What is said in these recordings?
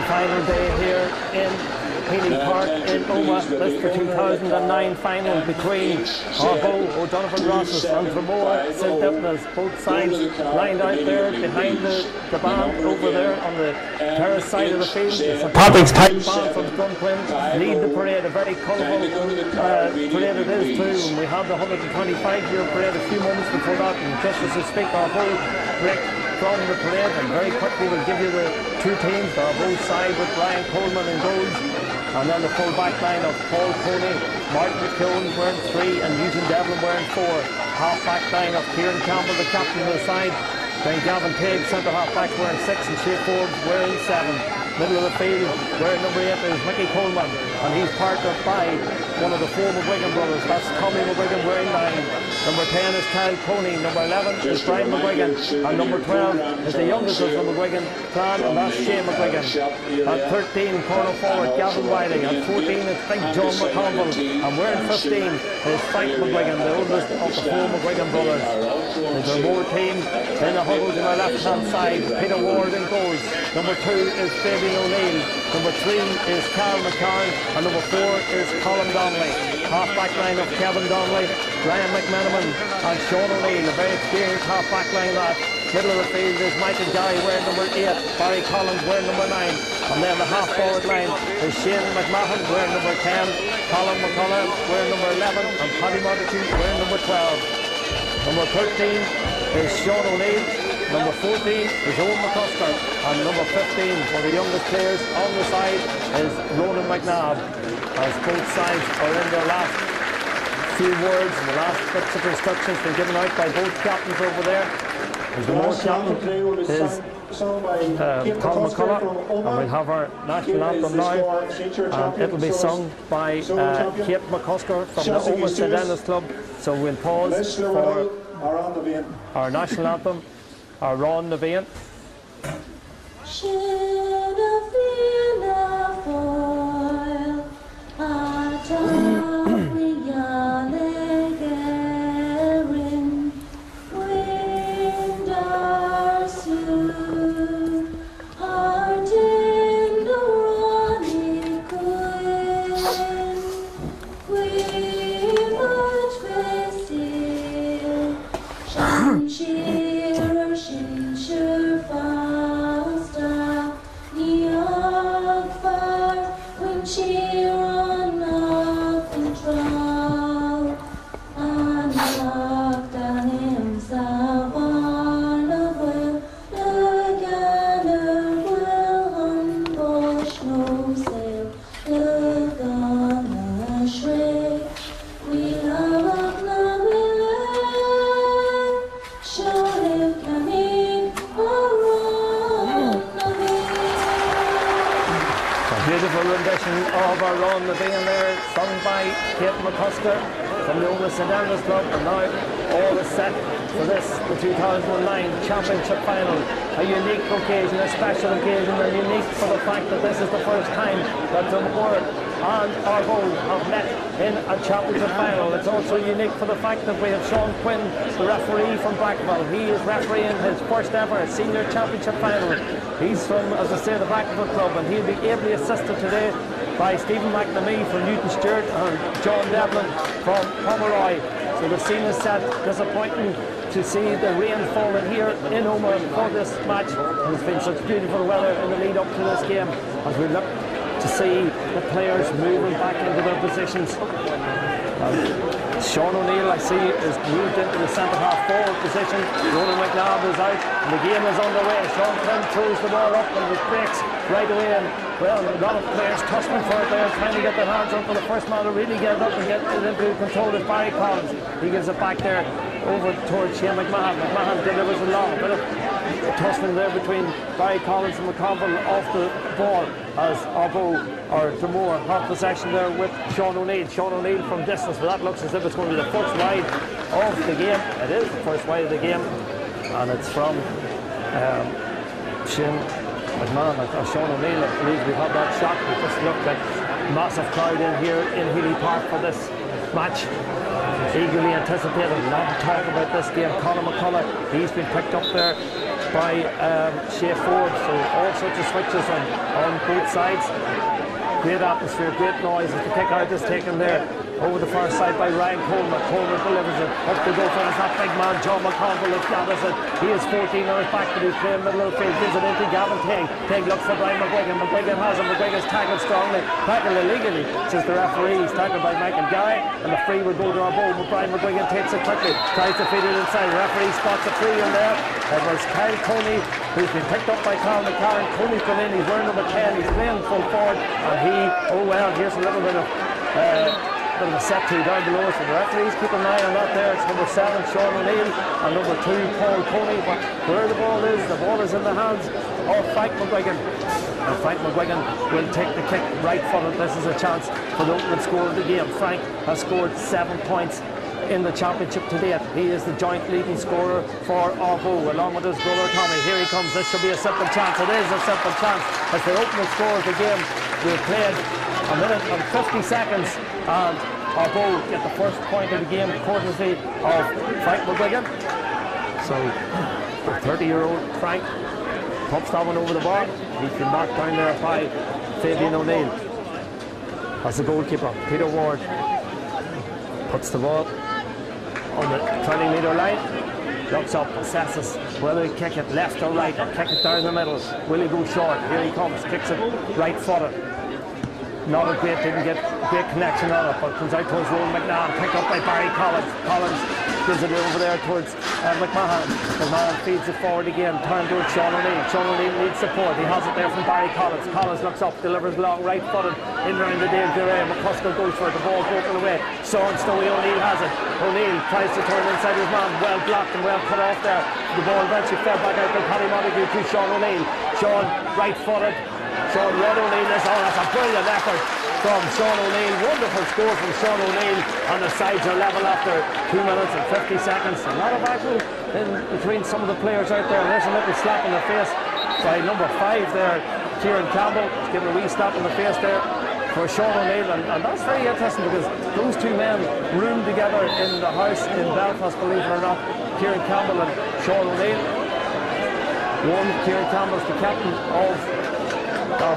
final day here in Healy Park in Omagh. This for 2009 final between Ardboe, O'Donovan Rossa's and Fermoa St. Dympna's. Both sides lined out there behind the, the band over there on the terrace side of the field. St. Patrick's Pipe Band from Dunquin lead the parade. A very colourful uh, parade it is too. And we have the 125 year parade a few moments before that. And just as we speak, Ardboe break from the parade and very quickly we'll give you the two teams are both sides with Brian Coleman and goals and then the full back line of Paul Coney, Martin McKeown wearing three and Eugene Devlin wearing four. Half back line of Kieran Campbell, the captain of the side. Then Gavin Tigg, centre half back wearing six and Shea Forbes wearing seven. Middle of the field, wearing number eight is Mickey Coleman, and he's partnered by one of the four McGuigan brothers. That's Tommy McGuigan wearing nine. Number 10 is Kyle Coney. Number 11 is Brian McGuigan. And number 12 is the youngest of the McGuigan clan, and that's Shane McGuigan. At 13, corner forward Gavin Wiley. At 14 is Big John McConville. And wearing 15 is Frank McGuigan, the oldest of the four McGuigan brothers. There's a more team in the huddle to my left-hand side. Peter Ward in goals. Number two is Fabian O'Neill. Number three is Carl McCarn. And number four is Colin Donnelly. Half-back line of Kevin Donnelly, Ryan McMenamin and Sean O'Neill. A very experienced half-back line that. Middle of the field is Michael Guy wearing number eight. Barry Collins wearing number nine. And then the half-forward line is Shane McMahon wearing number 10. Colin McCullough wearing number 11. And Paddy Montague wearing number 12. Number 13 is Sean O'Neill. Number 14 is Owen McCusker. And number 15, one of the youngest players on the side, is Ronan McNabb. As both sides are in their last few words and the last bits of instructions been given out by both captains over there. There's the more captain is uh, Colin McCullough, and we'll have our national anthem now, and it'll be sung by uh, Kate McCusker from the Omagh St Enda's Club. So we'll pause for our national anthem, our Ron. Beautiful we have Sean Quinn, the referee from Blackville. He is refereeing his first ever senior championship final. He's from, as I say, the Blackville club, and he'll be ably assisted today by Stephen McNamee from Newtownstewart and John Devlin from Pomeroy. So the scene is set. Disappointing to see the rain falling here in Omagh for this match. It's been such beautiful weather in the lead up to this game as we look to see the players moving back into their positions. Um, Sean O'Neill, I see, is moved into the centre half forward position. Ronan McNabb is out, and the game is underway. Sean Quinn throws the ball up and it breaks right away. And well, a lot of players tussling for it there, trying to get their hands up for the first man to really get it up and get it into control is Barry Collins. He gives it back there over towards Shane McMahon. McMahon delivers a long tussling there between Barry Collins and McConville off the ball as Ardboe or Dromore have possession there with Sean O'Neill. Sean O'Neill from distance, but that looks as if it's going to be the first wide of the game. It is the first wide of the game, and it's from um, Shane McMahon or Sean O'Neill. I believe we've had that shot. We just looked at massive crowd in here in Healy Park for this match. Eagerly anticipated. Lot of talk about this game. Conor McCullough, he's been picked up there by um, Shea Ford. So all sorts of switches on, on both sides. Great atmosphere, great noise the kick out is taken there over the far side by Ryan Coleman. Coleman delivers it up the go for that big man, John McConville has gathers it. He is 14 on his back, but he's playing middle of the field. Gives it into Gavin King. King looks for Brian McGuigan. McGuigan has him. McGuigan's tackled strongly. Tackled illegally, says the referee. He's tackled by Michael Guy, and the free will go to our ball, Brian McGuigan takes it quickly. Tries to feed it inside. Referee spots a free in there. It was Kyle Coney who's been picked up by Carl McCarran. Coney's gone in. He's wearing number 10. He's playing full forward, and he, oh well, here's a little bit of. Uh, bit of a set to down below, so the referees keep an eye on that there. It's number seven, Sean O'Neill, and number two, Paul Coney. But where the ball is, the ball is in the hands of Frank McGuigan. And Frank McGuigan will take the kick right footed. This is a chance for the opening score of the game. Frank has scored seven points in the championship to date. He is the joint leading scorer for Ardboe along with his brother Tommy. Here he comes. This should be a simple chance. It is a simple chance. It's the opening score of the game. We've played a minute and 50 seconds and Ardboe get the first point of the game courtesy of Frank McGuigan. So 30-year-old Frank pops that one over the bar. He's been marked down there by Fabian O'Neill. As the goalkeeper, Peter Ward puts the ball on the 20 metre line. Looks up, assesses whether he kick it left or right or kick it down the middle. Will he go short? Here he comes, kicks it right footed. Not a great, didn't get a great connection on it, but comes out towards Rowan McNabb, picked up by Barry Collins. Collins gives it over there towards uh, McMahon. McMahon feeds it forward again, turn towards Sean O'Neill. Sean O'Neill needs support. He has it there from Barry Collins. Collins looks up, delivers long right footed in around the Dave Duray. McCusker goes for it, the ball broken away. Sean Snowy O'Neill has it. O'Neill tries to turn inside his man, well blocked and well cut off there. The ball eventually fell back out to Paddy Montague to Sean O'Neill. Sean right footed. Sean Red O'Neill is on. That's a brilliant effort from Sean O'Neill. Wonderful score from Sean O'Neill. And the sides are level after 2 minutes and 50 seconds. A lot of action in between some of the players out there. There's a little slap in the face by number 5 there, Kieran Campbell. giving a wee slap in the face there for Sean O'Neill. And, and, that's very interesting because those two men roomed together in the house in Belfast, believe it or not. Kieran Campbell and Sean O'Neill. One, Kieran Campbell's the captain of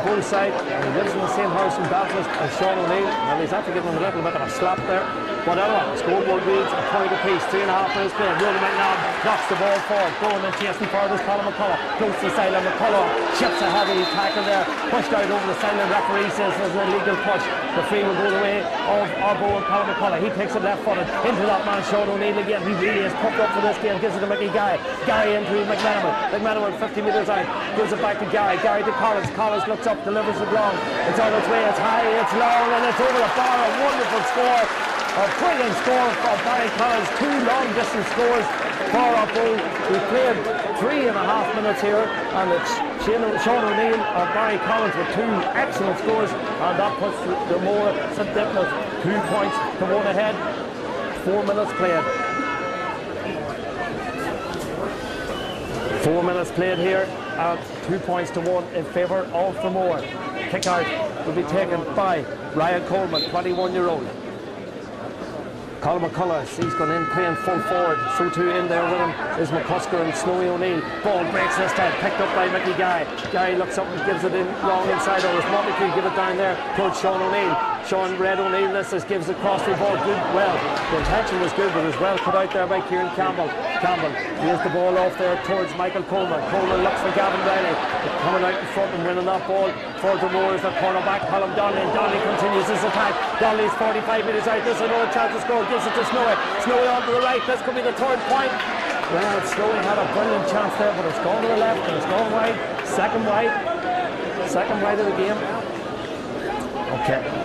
bull side. He lives in the same house in Belfast as Sean O'Neill. And he's after giving him a little bit of a slap there. Whatever. Scoreboard reads a point apiece. Three and a half minutes played. Ronan McNabb knocks the ball forward. Going and chasing forward is Colin McCullough. Close to the sideline. McCullough chips a heavy tackle there. Pushed out over the sideline. Referee says there's an illegal push. The free will go the way of Ardboe and Colin McCullough. He takes it left footed into that man Sean O'Neill again. He really is pumped up for this game. Gives it to Mickey Guy. Guy into McMenamin. McMenamin 50 metres out. Gives it back to Guy. Guy to Collins. Collins looks up, delivers it long. It's on its way. It's high. It's long, and it's over the bar. A wonderful score. A brilliant score from Barry Collins, two long distance scores for our bull. We played three and a half minutes here, and it's Sean O'Neill and Barry Collins with two excellent scores, and that puts the more St. Two points to one ahead. Four minutes played. Four minutes played here, and two points to one in favour of the Dromore. Kick out will be taken by Ryan Coleman, 21 year old. Colin McCullough, he's gone in playing full forward. So too in there with him is McCusker and Snowy O'Neill. Ball breaks this time, picked up by Mickey Guy. Guy looks up and gives it in long inside. Or is Montague give it down there towards Sean O'Neill. Sean Red O'Neill this gives the cross the ball good well. The intention was good, but was well put out there by Kieran Campbell. Campbell here's the ball off there towards Michael Coleman. Coleman looks for Gavin Riley. Coming out in front and winning that ball for the Moors, the cornerback Colin Donnelly. Donnelly continues his attack. Donnelly's 45 metres out. There's another chance to score. Gives it to Snowy. Snowy on to the right. This could be the third point. Well, Snowy had a brilliant chance there, but it's gone to the left and it's gone wide. Second wide. Second wide of the game. Okay.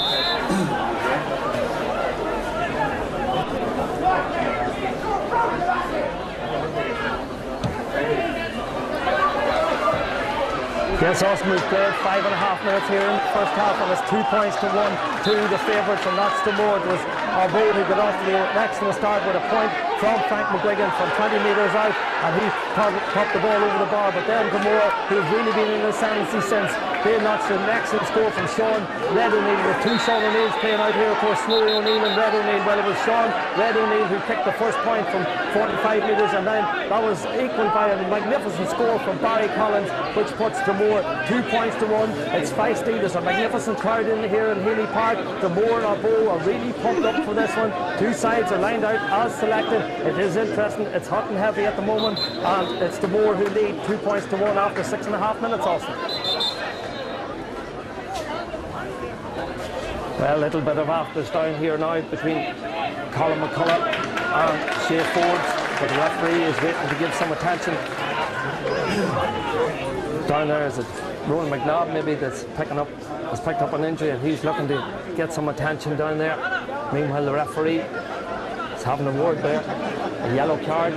Yes, we've played five and a half minutes here in the first half and it's two points to one to the favourites and that's the more. It was boat who got off to the excellent start with a point from Frank McGuigan from 20 metres out and he popped the ball over the bar but then Dromore who've really been in the ascendancy since they notched an excellent score from Sean Red O'Neill with two Sean O'Neills playing out here. Of course Snowy O'Neill and Red O'Neill well it was Sean Red O'Neill who picked the first point from 45 metres and then that was equalled by a magnificent score from Barry Collins which puts Dromore two points to one. It's feisty there's a magnificent crowd in here in Healy Park. Dromore and Ardboe are really pumped up for this one. Two sides are lined out as selected. It is interesting. It's hot and heavy at the moment and it's Dromore who lead two points to one after six and a half minutes also Well, a little bit of afters down here now between Colin McCullough and Shea Ford, but the referee is waiting to give some attention. Down there is it Rowan McNabb maybe that's picking up has picked up an injury and he's looking to get some attention down there. Meanwhile the referee is having a word there. A yellow card.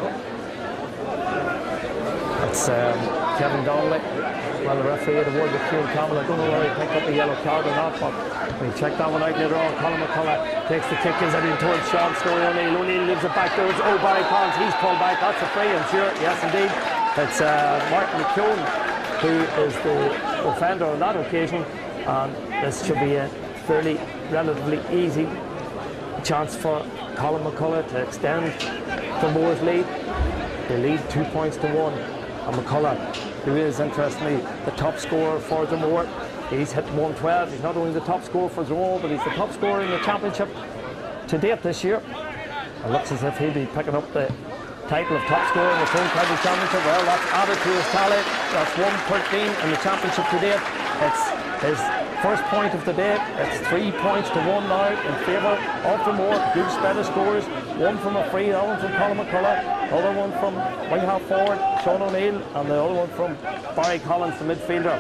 It's um, Kevin Donnelly. Well, the referee had a word with Kieran Campbell. I don't know whether he picked up the yellow card or not, but we check that one out later on. Colin McCullough takes the kick, gives it in towards Sean Snowy O'Neill. O'Neill leaves it back towards Oh, Barry Collins. He's pulled back. That's a free, I'm sure. Yes, indeed. It's uh, Martin McKeown who is the offender on that occasion. And this should be a fairly relatively easy chance for Colin McCullough to extend the Moors lead. They lead two points to one. And McCullough, who is interestingly the top scorer for Dromore, he's hit 112. He's not only the top scorer for Dromore, but he's the top scorer in the championship to date this year. It looks as if he'll be picking up the title of top scorer in the Tyrone County Championship. Well, that's added to his tally. That's 113 in the championship to date. It's his first point of the day. It's three points to one now in favour of Dromore. Good of scores. One from a free, the other one from Colin McCullough, the other one from wing half forward Sean O'Neill, and the other one from Barry Collins, the midfielder.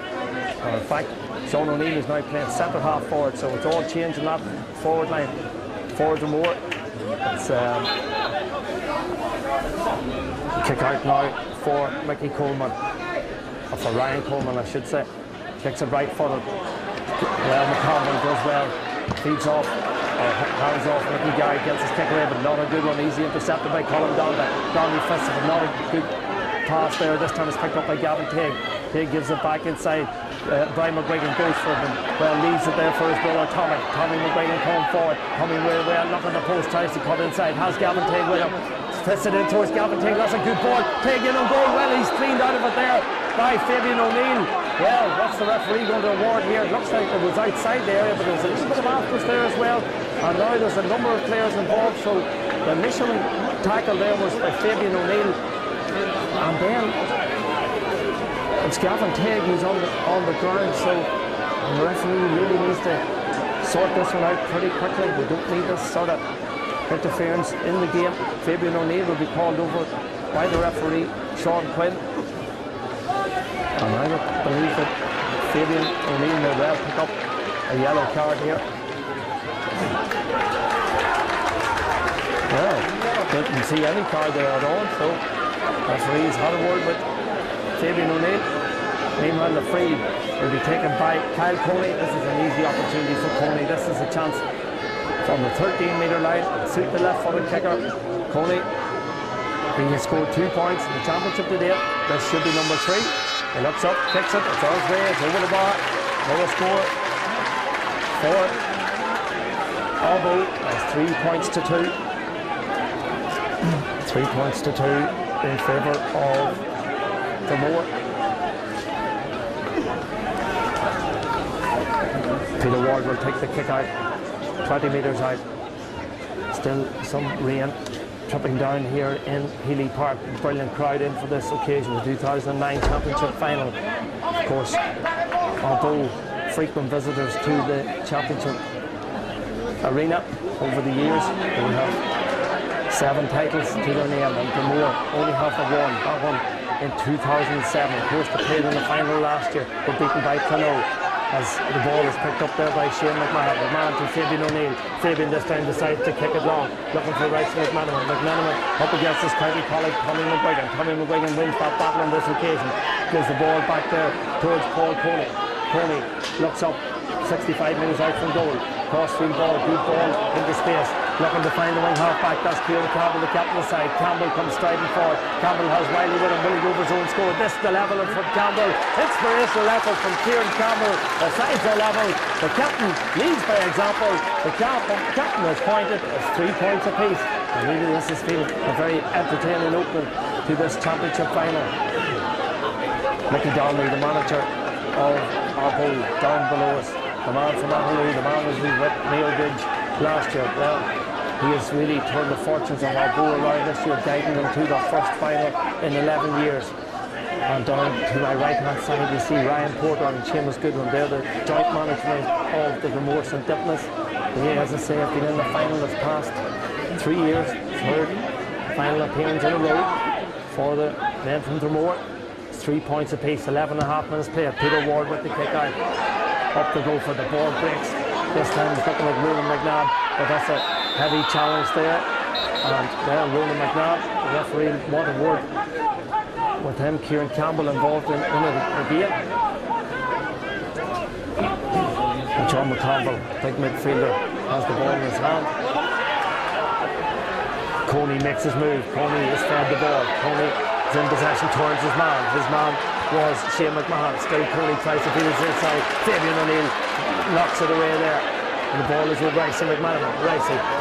In fact, Sean O'Neill is now playing centre half forward, so it's all changing that forward line. Forward Dromore. It's um, kick out now for Mickey Coleman, or for Ryan Coleman, I should say. Kicks it right footed. Well, McConnell does well, feeds off, or hands off. Mickey Gary gets his kick away, but not a good one. Easy intercepted by Colin. Donley fists it, but not a good pass there. This time it's picked up by Gavin Tig. Tig gives it back inside. Uh, Brian McGuigan goes for and well leaves it there for his brother Tommy. Tommy McGuigan coming forward. Tommy well, well looking at the post, tries to cut inside. Has Gavin Tig with him. Fists it in towards Gavin Tig. That's a good ball. Tig in on goal. Well, he's cleaned out of it there by Fabian O'Neill. Well, what's the referee going to award here? It looks like it was outside the area, but there's a little bit of afters there as well. And now there's a number of players involved. So the initial tackle there was by Fabian O'Neill. And then it's Gavin Tig who's on the, on the ground. So the referee really needs to sort this one out pretty quickly. We don't need this sort of interference in the game. Fabian O'Neill will be called over by the referee, Sean Quinn. And I believe that Fabian O'Neill may well pick up a yellow card here. Well, didn't see any card there at all, so referee's had a word with Fabian O'Neill. Meanwhile, the free will be taken by Kyle Coney. This is an easy opportunity for Coney. This is a chance from the 13 metre line. Suit the left footed kicker. Coney, he has scored two points in the championship today. This should be number three. He looks up, kicks it, it's on his way, it's over the bar. Another score. Four. Ardboe has three points to two. Three points to two in favour of the Moor. Peter Ward will take the kick out, 20 metres out. Still some rain tripping down here in Healy Park. Brilliant crowd in for this occasion, the 2009 Championship Final. Of course, although frequent visitors to the Championship arena over the years, have seven titles to their name and Dromore only have the one, that one in 2007. Of course, they played in the final last year, were beaten by Clonoe as the ball is picked up there by Shane McMahon. McMahon to Fabian O'Neill. Fabian this time decides to kick it long, looking for the to McMenamin. McMenamin up against his county colleague Tommy McGuigan. Tommy McGuigan wins that battle on this occasion. Gives the ball back there towards Paul Coney. Coney looks up, 65 minutes out from goal. Crossfield ball, good ball into space. Looking to find the wing half back. That's Kieran Campbell, the captain of the side. Campbell comes striding forward. Campbell has Wiley with him. Will he go for his own score? This is the level from Campbell. Inspirational effort from Kieran Campbell. The sides are level. The captain leads by example. The captain, has pointed. It's three points apiece. And really, this has been a very entertaining opening to this championship final. Mickey Donnelly, the manager of bowl, down below us. The man from Athaloo, the man who was with Neil Bridge last year. Well, he has really turned the fortunes of our bowl around this year, guiding them to the first final in 11 years. And down to my right hand side you see Ryan Porter and Seamus Goodwin. They're the joint management of the Remorse and Dipness. Yeah, as I say, I've been in the final this past three years, third final appearance in a row for the men from Dromore. Three points apiece, 11 and a half minutes played. Peter Ward with the kick out. Up to go for the ball breaks. This time he's looking like Ronan McNabb, but that's a heavy challenge there. And well, Ronan McNabb, the referee, what a word with him. Kieran Campbell involved in, in it again. And John McConville, big midfielder, has the ball in his hand. Coney makes his move. Coney is fed the ball. Coney is in possession towards his man. His man was Shane McMahon. Still Coney tries to feed it inside. Fabian O'Neill knocks it away there. And the ball is with Ricey McMenamin.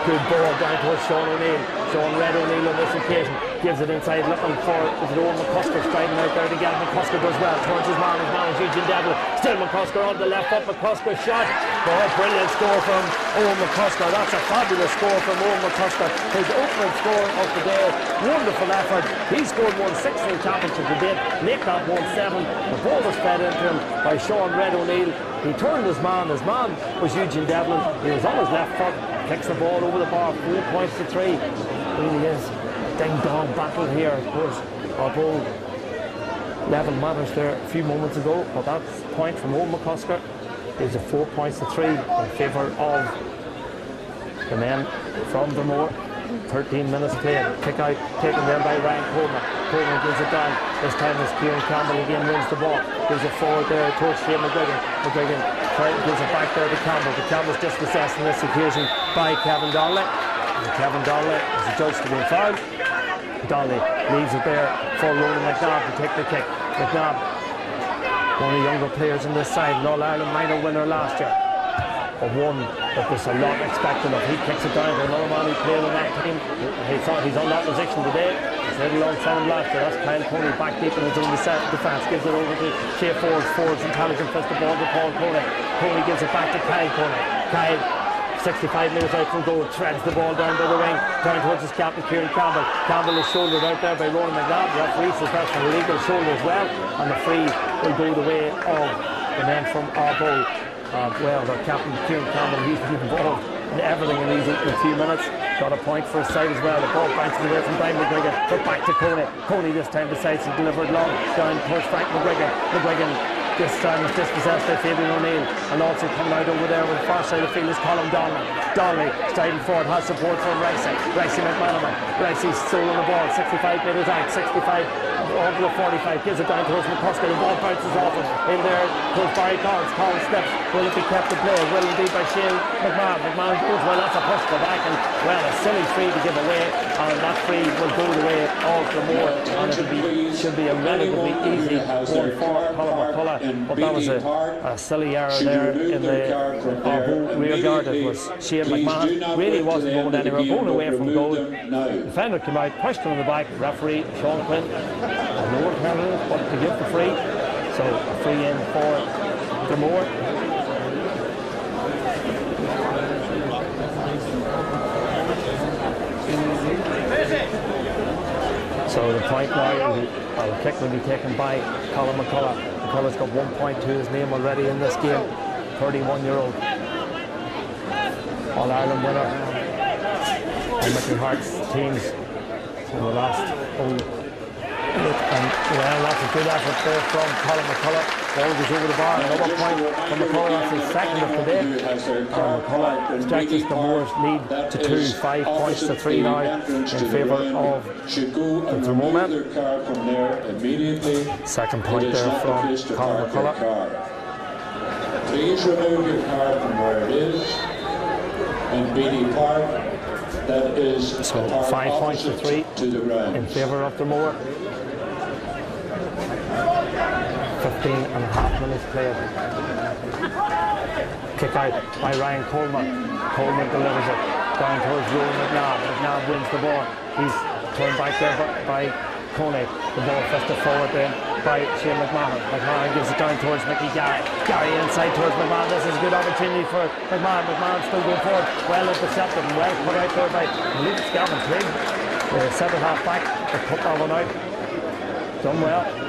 Good ball down towards Sean O'Neill. Sean Red O'Neill on this occasion gives it inside looking for is it Owen McCusker striding out there to get McCusker does well towards his man. His man is Eugene Devlin. Still McCusker on the left foot. McCusker shot. Oh, brilliant score from Owen McCusker. That's a fabulous score from Owen McCusker. His opening score of the day. Wonderful effort. He scored 116 championship today. Make that 1-7. The ball was fed into him by Sean Red O'Neill. He turned his man. His man was Eugene Devlin. He was on his left foot. Kicks the ball over the bar. Four points to three. Really is ding-dong battle here. Of course, our ball level matters there a few moments ago. But that point from Old McCusker. is a four points to three in favour of the men from Dromore. 13 minutes played. Kick out taken there by Ryan Coleman. Coleman gives it down. This time it's Kieran Campbell again wins the ball. Gives it forward there towards Shane McGuigan. McGuigan gives it back there to Campbell. The Campbell's just assessed this occasion by Kevin Donnelly. And Kevin Donnelly is adjudged to be foul. Donnelly leaves it there for Ronan McNabb to take the kick. McNabb, one of the younger players on this side, an All-Ireland minor winner last year but one that there's a lot expected of. He kicks it down to another man who played on that team. He thought he's on that position today. He's heading alongside him last year. That's Kyle Coney back deep in his own set defence. Gives it over to Shea Ford. Ford's intelligent fist the ball to Paul Coney. Coney gives it back to Kyle Coney. Kyle 65 minutes out from goal, threads the ball down by the wing, down towards his captain Kieran Campbell. Campbell is shouldered out there by Ronan McNabb. The referee says that's an illegal shoulder as well, and the free will go the way of the men from Ardboe uh, well, their captain, Kieran Campbell, he's been involved in everything in these in a few minutes. Got a point for his side as well. The ball bounces away from Brian McGregor, but back to Coney. Coney this time decides to deliver it long down towards Frank McGregor. McGregor this time is dispossessed by Fabian O'Neill and also coming out over there with the far side of the field is Colin Donnelly. Donnelly striding forward has support from Ricey. Ricey McMenamin. Ricey's stolen the ball, 65 metres out, 65 over the 45, gives it down towards McCusker, the ball bounces off him. In there goes Barry Collins, Collins steps, will it be kept to play? Will it be by Shane McMahon? McMahon goes, well that's a push to back and well a silly free to give away and that free will go the way of the more and it be, should be a relatively easy one for Colin McCullough but that was a, a silly error there in the Ardboe rear guard. It was Shane McMahon, really wasn't going anywhere, going away from goal. The defender came out, pushed him on the back, referee Sean Quinn no alternative but to give the free. So a free in for Dromore. So the point now, the kick will be taken by Colin McCullough. McCullough's got one point to his name already in this game. 31-year-old All-Ireland winner. And Mickey Harte's teams in the last and well, that's a good effort there from Colin McCullough. Ball goes over the bar. Another point from McCullough. That's his second of the day. And McCullough stretches the Moors lead to two, five points to three now in favour of the men. Second point there from Colin McCullough. Please remove your card from where it is and Healy Park. That is so five points to three to in favour of Dromore. 15 and a half minutes played. Kick out by Ryan Coleman. Coleman delivers it down towards Rowan McNabb. McNabb wins the ball. He's turned back there by Coney. The ball fisted forward then by Shane McMahon. McMahon gives it down towards Mickey Gary. Gary inside towards McMahon. This is a good opportunity for McMahon. McMahon still going forward. Well intercepted and well put out there by, believe it's The centre half back. They put that one out. Done well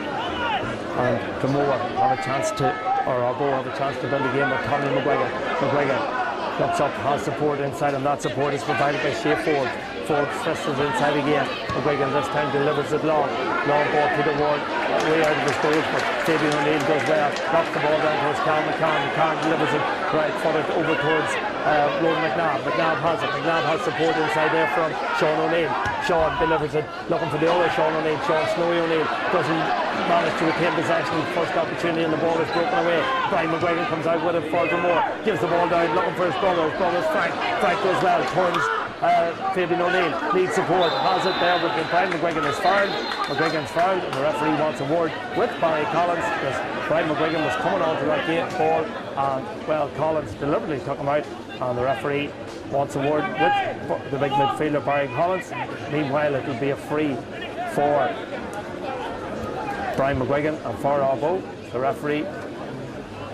and Dromore have a chance to, or Ardboe have a chance to build a game with Tommy McGregor. McGregor Looks up, has support inside, and that support is provided by Shea Ford. Ford stresses inside again. McGuigan this time delivers it long. Long ball to the wall, way out of his goals, but Fabian O'Neill does well. Knocks the ball down towards Carl McCann. McCann delivers it right footed over towards uh, McNabb. McNabb has it. McNabb has support inside there from Sean O'Neill. Sean delivers it, looking for the other Sean O'Neill. Sean Snowy O'Neill doesn't manage to retain possession. First opportunity and the ball is broken away. Brian McGuigan comes out with it more. Gives the ball down, looking for his brother. His brother's Frank. Frank goes well, turns uh, Fabian O'Neill needs support, has it there, but Brian McGuigan is fouled. McGuigan's fouled, and the referee wants a word with Barry Collins because Brian McGuigan was coming onto that gate ball, and well, Collins deliberately took him out, and the referee wants a word with the big midfielder Barry Collins. Meanwhile, it will be a free for Brian McGuigan and for. The referee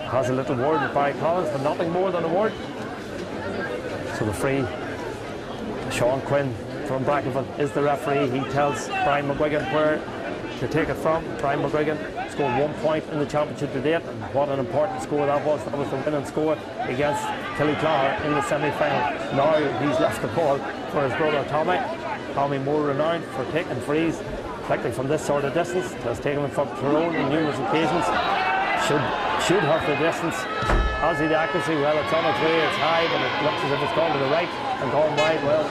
has a little word with Barry Collins, but nothing more than a word. So the free Sean Quinn from Brackenford is the referee. He tells Brian McGuigan where to take it from. Brian McGuigan scored one point in the championship to date, and what an important score that was. That was the winning score against Killyclogher in the semi-final. Now he's left the ball for his brother Tommy. Tommy more renowned for taking frees, particularly from this sort of distance. Has taken them from Tyrone on numerous occasions. Should should have the distance. He the accuracy? Well, it's on its way. It's high, but it looks as if it's gone to the right and gone wide. Well,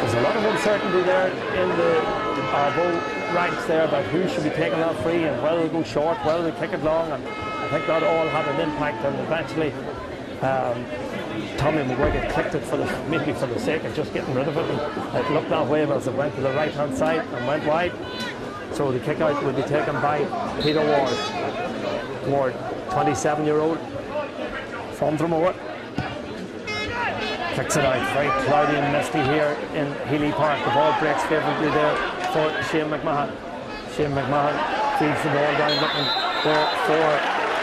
there's a lot of uncertainty there in the Ardboe ranks there about who should be taking that free and whether they go short, whether they kick it long, and I think that all had an impact. And eventually, um, Tommy McGuigan kicked it for the maybe for the sake of just getting rid of it. And it looked that way as it went to the right hand side and went wide. So the kick out will be taken by Peter Ward. Ward, 27 year old from Dromore. Kicks it out, very cloudy and misty here in Healy Park. The ball breaks favourably there for Shane McMahon. Shane McMahon feeds the ball down looking there for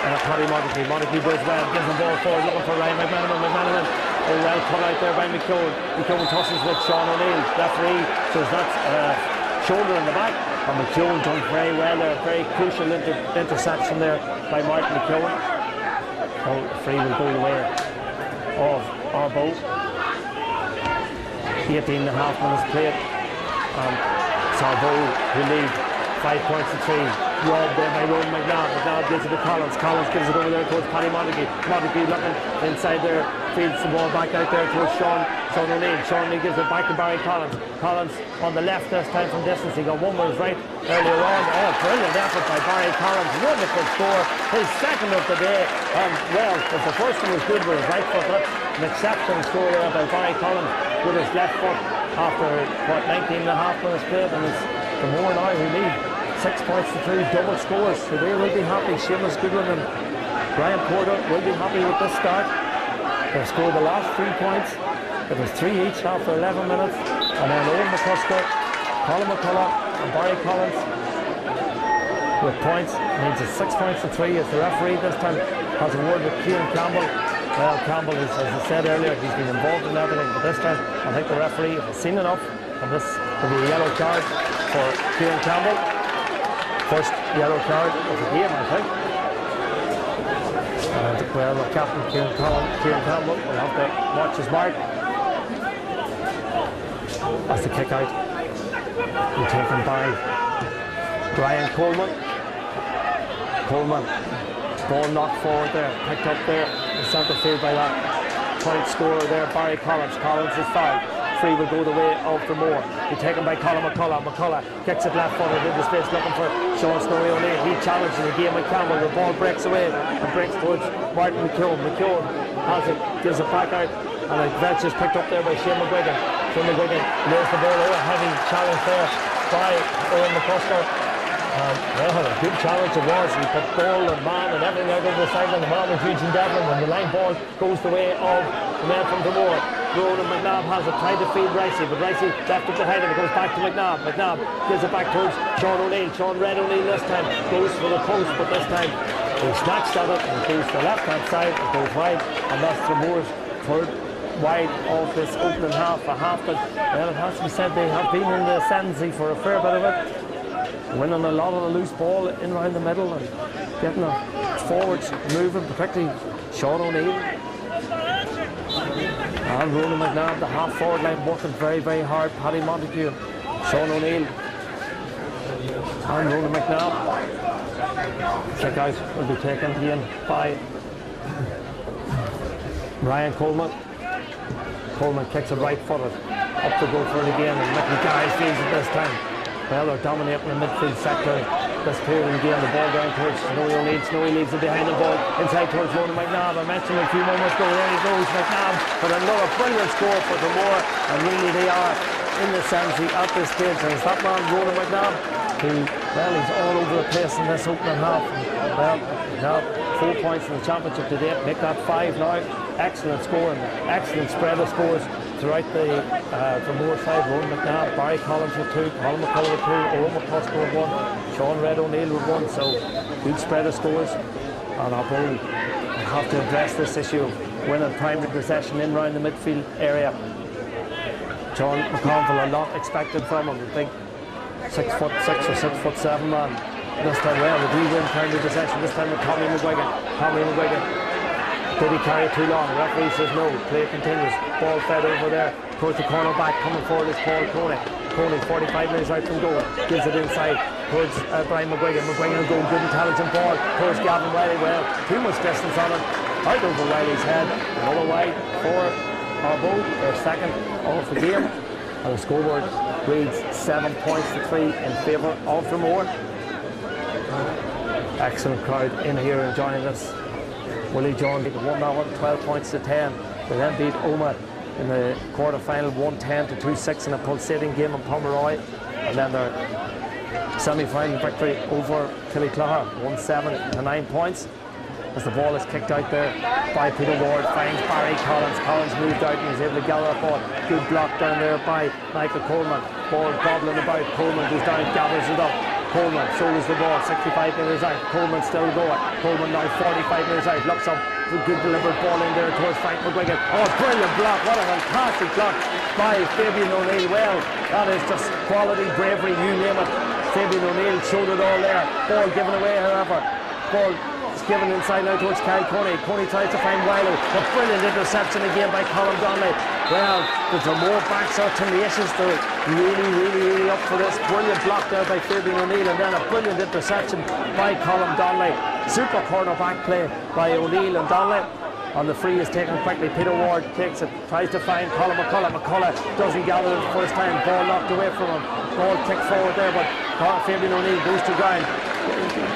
uh, Paddy Montague. Montague goes well, gives the ball forward looking for Ryan McMenamin. McMenamin oh well cut out there by McKeown. McKeown tosses with Sean O'Neill. Referee says that's uh, shoulder in the back. And McKeown done very well there, very crucial inter interception there by Martin McKeown. Oh, free will go the of of boat. 18 and a half minutes played. And Sarbo will lead 5 points to 3 lob there by Rowan McNabb. McNabb gives it to Collins. Collins gives it over there towards Paddy Montague. Montague looking inside there, feeds the ball back out there towards Sean, Sean O'Neill. Sean O'Neill gives it back to Barry Collins. Collins on the left this time from distance. He got one was right earlier on. Oh, brilliant effort by Barry Collins. Wonderful score. His second of the day. Um, well, if the first one was good with his right foot, an exceptional score there by Barry Collins with his left foot after, what, 19 and a half minutes played. And it's the more now who lead six points to three, double scores. So they will be happy. Seamus Goodwin and Brian Porter will be happy with this start. They've scored the last three points. It was three each after 11 minutes. And then Owen McCusker, Colin McCullough, and Barry Collins with points. Means it's six points to three. As the referee this time has a word with Kieran Campbell. Well, Campbell, is, as I said earlier, he's been involved in everything, but this time I think the referee has seen enough, and this will be a yellow card for Kieran Campbell. First yellow card of the game, I think. And the captain, Kieran, Campbell, will have to watch his mark. That's the kick out. And taken by Brian Coleman. Coleman. Ball knocked forward there, picked up there in centre field by that point scorer there, Barry Collins. Collins is fouled. Free will go the way of the more. Be taken by Colin McCullough. McCullough kicks it left footed into space looking for Sean Snowy O'Neill. He challenges again with Campbell. The ball breaks away and breaks towards Martin McKeown. McKeown has it, gives it back out, and the bench is picked up there by Shane McGuigan. Shane McGuigan lays the ball over. Heavy challenge there by Owen McCusker. Um, well, a good challenge it was. He put ball and man and everything out over the side, sideline. The man was in Devlin when the line ball goes the way of the man from Dromore. Ronan McNabb has it, tried to feed Ricey, but Ricey left it behind him. It goes back to McNabb. McNabb gives it back towards Sean O'Neill. Sean Red O'Neill this time goes for the post, but this time he snatched at it and goes to the left hand side. It goes wide, and that's Dromore's third wide of this opening half. A half that, well, it has to be said, they have been in the ascendancy for a fair bit of it winning a lot of the loose ball in around the middle and getting the forwards moving, particularly Sean O'Neill. And Ronan McNabb, the half forward line, working very, very hard. Paddy Montague, Sean O'Neill, and Ronan McNabb. Kick out will be taken again by Ryan Coleman. Coleman kicks it right footed. Up to go for it again, and Mickey Guy feels it this time. Well, they're dominating the midfield sector this period of the ball down towards Snowy O'Neill. Snowy leaves it behind the ball inside towards Ronan McNabb. I mentioned a few moments ago. There he goes, McNabb. But another brilliant score for the more, and really they are in the semi at this stage. And it's that man, Ronan McNabb, who, well, he's all over the place in this opening half. Well, now four points in the championship today. Make that five now. Excellent scoring, excellent spread of scores throughout the uh, the Moore side. Ronan McNabb, Barry Collins with two, Colin McCullough with two, Owen McCusker with one, Sean Red O'Neill with one. So good spread of scores. And Ardboe have to address this issue of winning primary possession in round the midfield area. John McConville a lot expected from him. I think six foot six or six foot seven man. This time, well, they do win primary possession. This time with Tommy McGuigan. Tommy McGuigan did he carry too long? Referee says no. Play continues. Ball fed over there towards the corner back. Coming forward is Paul Coney. Coney 45 minutes out from goal. Gives it inside towards uh, Brian McGuigan. McGuigan goal. Good intelligent ball towards Gavin Wiley. Well, too much distance on it. Out over Wiley's head. Another wide for Ardboe. Their second of the game. And the scoreboard reads seven points to three in favour of Dromore. Excellent crowd in here enjoying this. Willie John beat one that one, 12 points to 10. They then beat Omagh in the quarter final 110 to 2-6 in a pulsating game in Pomeroy. And then their semi-final victory over Killyclogher, 1-7 to 9 points. As the ball is kicked out there by Peter Ward, finds Barry Collins. Collins moved out and he's able to gather a ball. Good block down there by Michael Coleman. Ball gobbling about. Coleman goes down, gathers it up. Coleman shoulders the ball, 65 metres out. Coleman still going. Coleman now 45 metres out. Looks up, good delivered ball in there towards Frank McGuigan. Oh, brilliant block. What a fantastic block by Fabian O'Neill. Well, that is just quality, bravery, you name it. Fabian O'Neill showed it all there. Ball given away, however. Ball given inside now towards Kyle Coney. Coney tries to find Wiley. A brilliant interception again by Colin Donnelly. Well, the Dromore backs are tenacious. They're really, really, really up for this. Brilliant block there by Fabian O'Neill and then a brilliant interception by Colin Donnelly. Super corner back play by O'Neill and Donnelly. On the free is taken quickly. Peter Ward takes it, tries to find Colin McCullough. McCullough doesn't gather it the first time. Ball knocked away from him. Ball kicked forward there, but Fabian O'Neill goes to ground.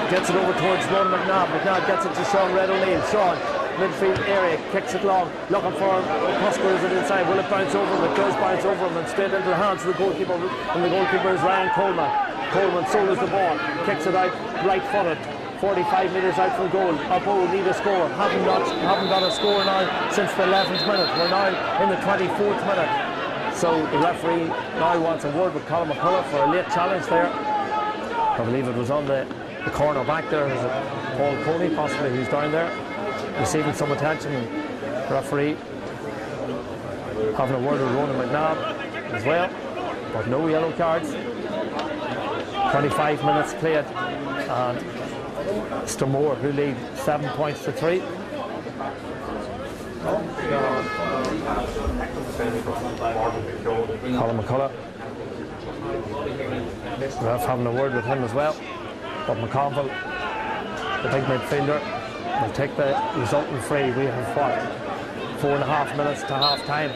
Gets it over towards Ron McNabb. McNabb gets it to Sean Red O'Neill. Sean, midfield area, kicks it long, looking for Husker is it inside. Will it bounce over him? It does bounce over him and straight into the hands of the goalkeeper. And the goalkeeper is Ryan Coleman. Coleman solos the ball, kicks it out right footed. 45 metres out from goal. Ardboe need a score. Haven't got, haven't got a score now since the 11th minute. We're now in the 24th minute. So the referee now wants a word with Colin McCullough for a late challenge there. I believe it was on the, the corner back there. Is it Paul Coney possibly who's down there receiving some attention. Referee having a word with Ronan McNabb as well, but no yellow cards. 25 minutes played and Dromore who lead seven points to three. Colin McCullough. Ref having a word with him as well. But McConville, the big midfielder, will take the resulting free. We have what? Four and a half minutes to half time.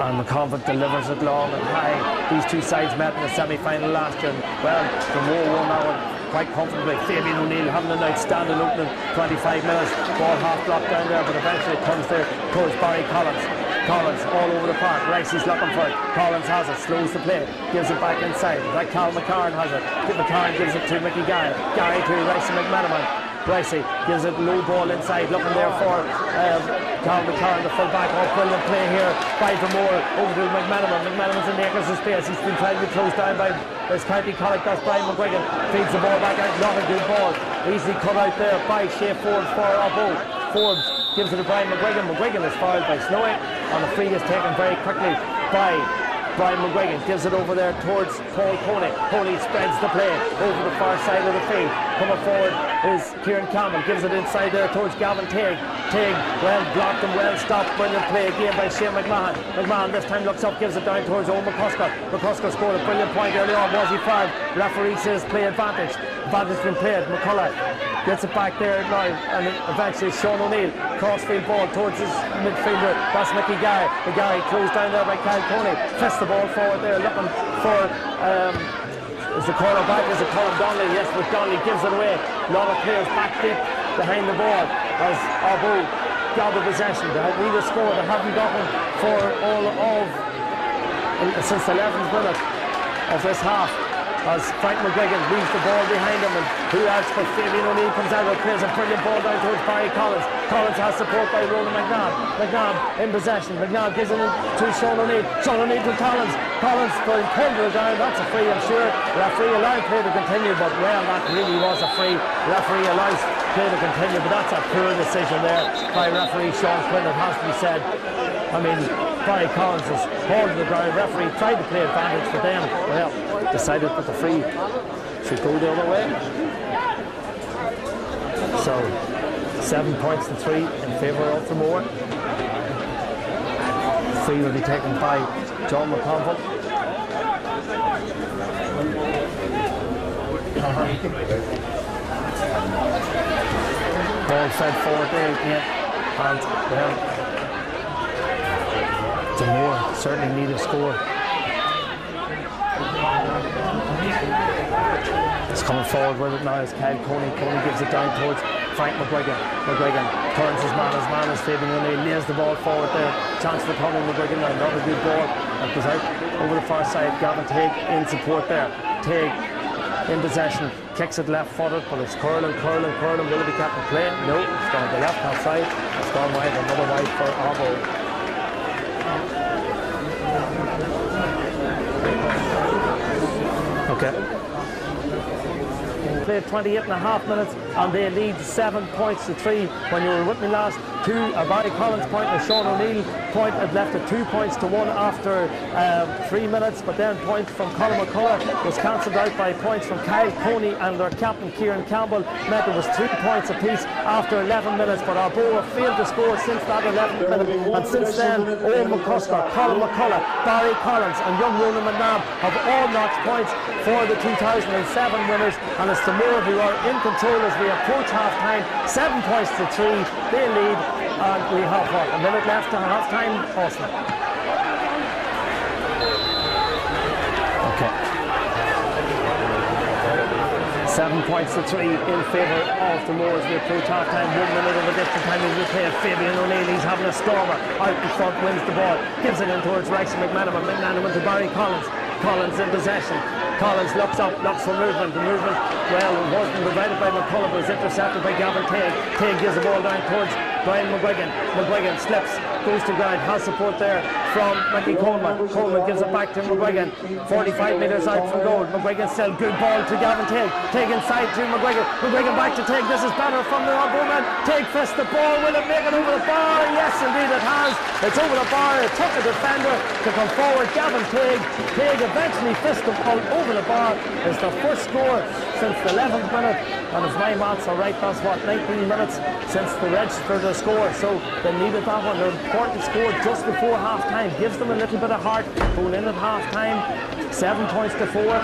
And McConville delivers it long and high. These two sides met in the semi-final last year. And, well, the war won that one quite comfortably. Fabian O'Neill having an outstanding opening 25 minutes. Ball half blocked down there, but eventually it comes there towards Barry Collins. Collins all over the park. Ricey's looking for it. Collins has it, slows the play, gives it back inside. That Cal McCarn has it. McCarn gives it to Mickey Guy. Guy to Ricey McMenamin. Ricey gives it low ball inside, looking there for um, Cal McCarn, the full back. Oh, brilliant play here by Dromore over to McMenamin. McMenamin's in the acres of space. He's been trying to be closed down by this County Connacht. That's Brian McGuigan. Feeds the ball back out. Not a good ball. Easily cut out there by Shea Forbes for Ardboe. Forbes gives it to Brian McGuigan. McGuigan is fouled by Snowy. And the free is taken very quickly by Brian McGuigan gives it over there towards Paul Coney. Coney spreads the play over the far side of the field. Coming forward is Kieran Campbell. Gives it inside there towards Gavin Teague. Teague well blocked and well stopped. Brilliant play again by Shane McMahon. McMahon this time looks up, gives it down towards Owen McCusker. McCusker scored a brilliant point early on. Was he fouled? Referee says play advantage. Advantage been played. McCullough gets it back there now and eventually Sean O'Neill crossfield ball towards his midfielder. That's Mickey Gary the Gary closed down there by Kyle Coney. Fist the ball forward there looking for um, is the corner back is it Colin Donnelly? Yes but Donnelly gives it away. A lot of players back deep behind the ball as Ardboe got the possession. They have really scored they haven't gotten for all of since the 11th minute of this half as Frank McGuigan leaves the ball behind him and who else but Fabian O'Neill comes out and plays a brilliant ball down towards Barry Collins. Collins has support by Ronan McNabb. McNabb in possession. McNabb gives it to Sean O'Neill. Sean O'Neill to Collins. Collins going pulled it down. That's a free, I'm sure. Referee allowed play to continue, but well, that really was a free. Referee allows play to continue, but that's a poor decision there by referee Sean Quinn, it has to be said. I mean, Barry Collins is holding the ground. Referee tried to play advantage for them. Well, decided that the free should go the other way. So, seven points to three in favour of the Moor. Free will be taken by John McConville. Uh-huh. Ball fed forward there again. And well, the Moor certainly need a score. It's coming forward with it now as Kyle Coney. Coney gives it down towards Frank McGuigan. McGuigan turns his man, his man is Fabian O'Neill, lays the ball forward there. Chance for Conor McGuigan, another good ball. That goes out over the far side. Gavin Teague in support there. Teague in possession, kicks it left footed, but it's curling, curling, curling. Will it be kept in play? No, it's gone to the left hand side. It's gone wide, another wide for Ardboe. Okay. Played 28 and a half minutes and they lead seven points to three. When you were with me last, two, uh, Barry Collins point and Sean O'Neill point had left at two points to one after um, three minutes, but then points from Colin McCullough was cancelled out by points from Kyle Coney and their captain Kieran Campbell meant it was three points apiece after 11 minutes, but Arborough failed to score since that 11th minute, and since then, Owen McCusker, Colin McCullough, Barry Collins and young Ronan McNabb have all notched points for the 2007 winners, and it's the Moor who are in control as we approach half-time, seven points to three, they lead, and we have what, a minute left to half-time, Austin. Okay. Seven points to three in favour of the Moors. We approach half-time, one minute of additional time as we play. Fabian O'Neill, he's having a stormer. Out in front, wins the ball, gives it in towards Rex McMenamin. McMenamin to Barry Collins. Collins in possession. Collins locks up, looks for movement. The movement, well, it wasn't provided by McCullough, but was intercepted by Gavin Teague. Teague gives the ball down towards Brian McGuigan. McGuigan slips, goes to ground, has support there from Mickey Coleman. Coleman gives it back to McGuigan. 45 metres out from goal. McGuigan still good ball to Gavin Teague. Teague inside to McGuigan. McGuigan back to Teague. This is better from the bowman. Teague fist the ball. Will it make it over the bar? Yes, indeed it has. It's over the bar. It took a defender to come forward. Gavin Teague. Teague eventually fist the ball over the bar. It's the first score since the 11th minute. And if my maths are right, that's what, 19 minutes since the registered a score. So they needed that one. An important score just before half time. Gives them a little bit of heart going in at half time. Seven points to four.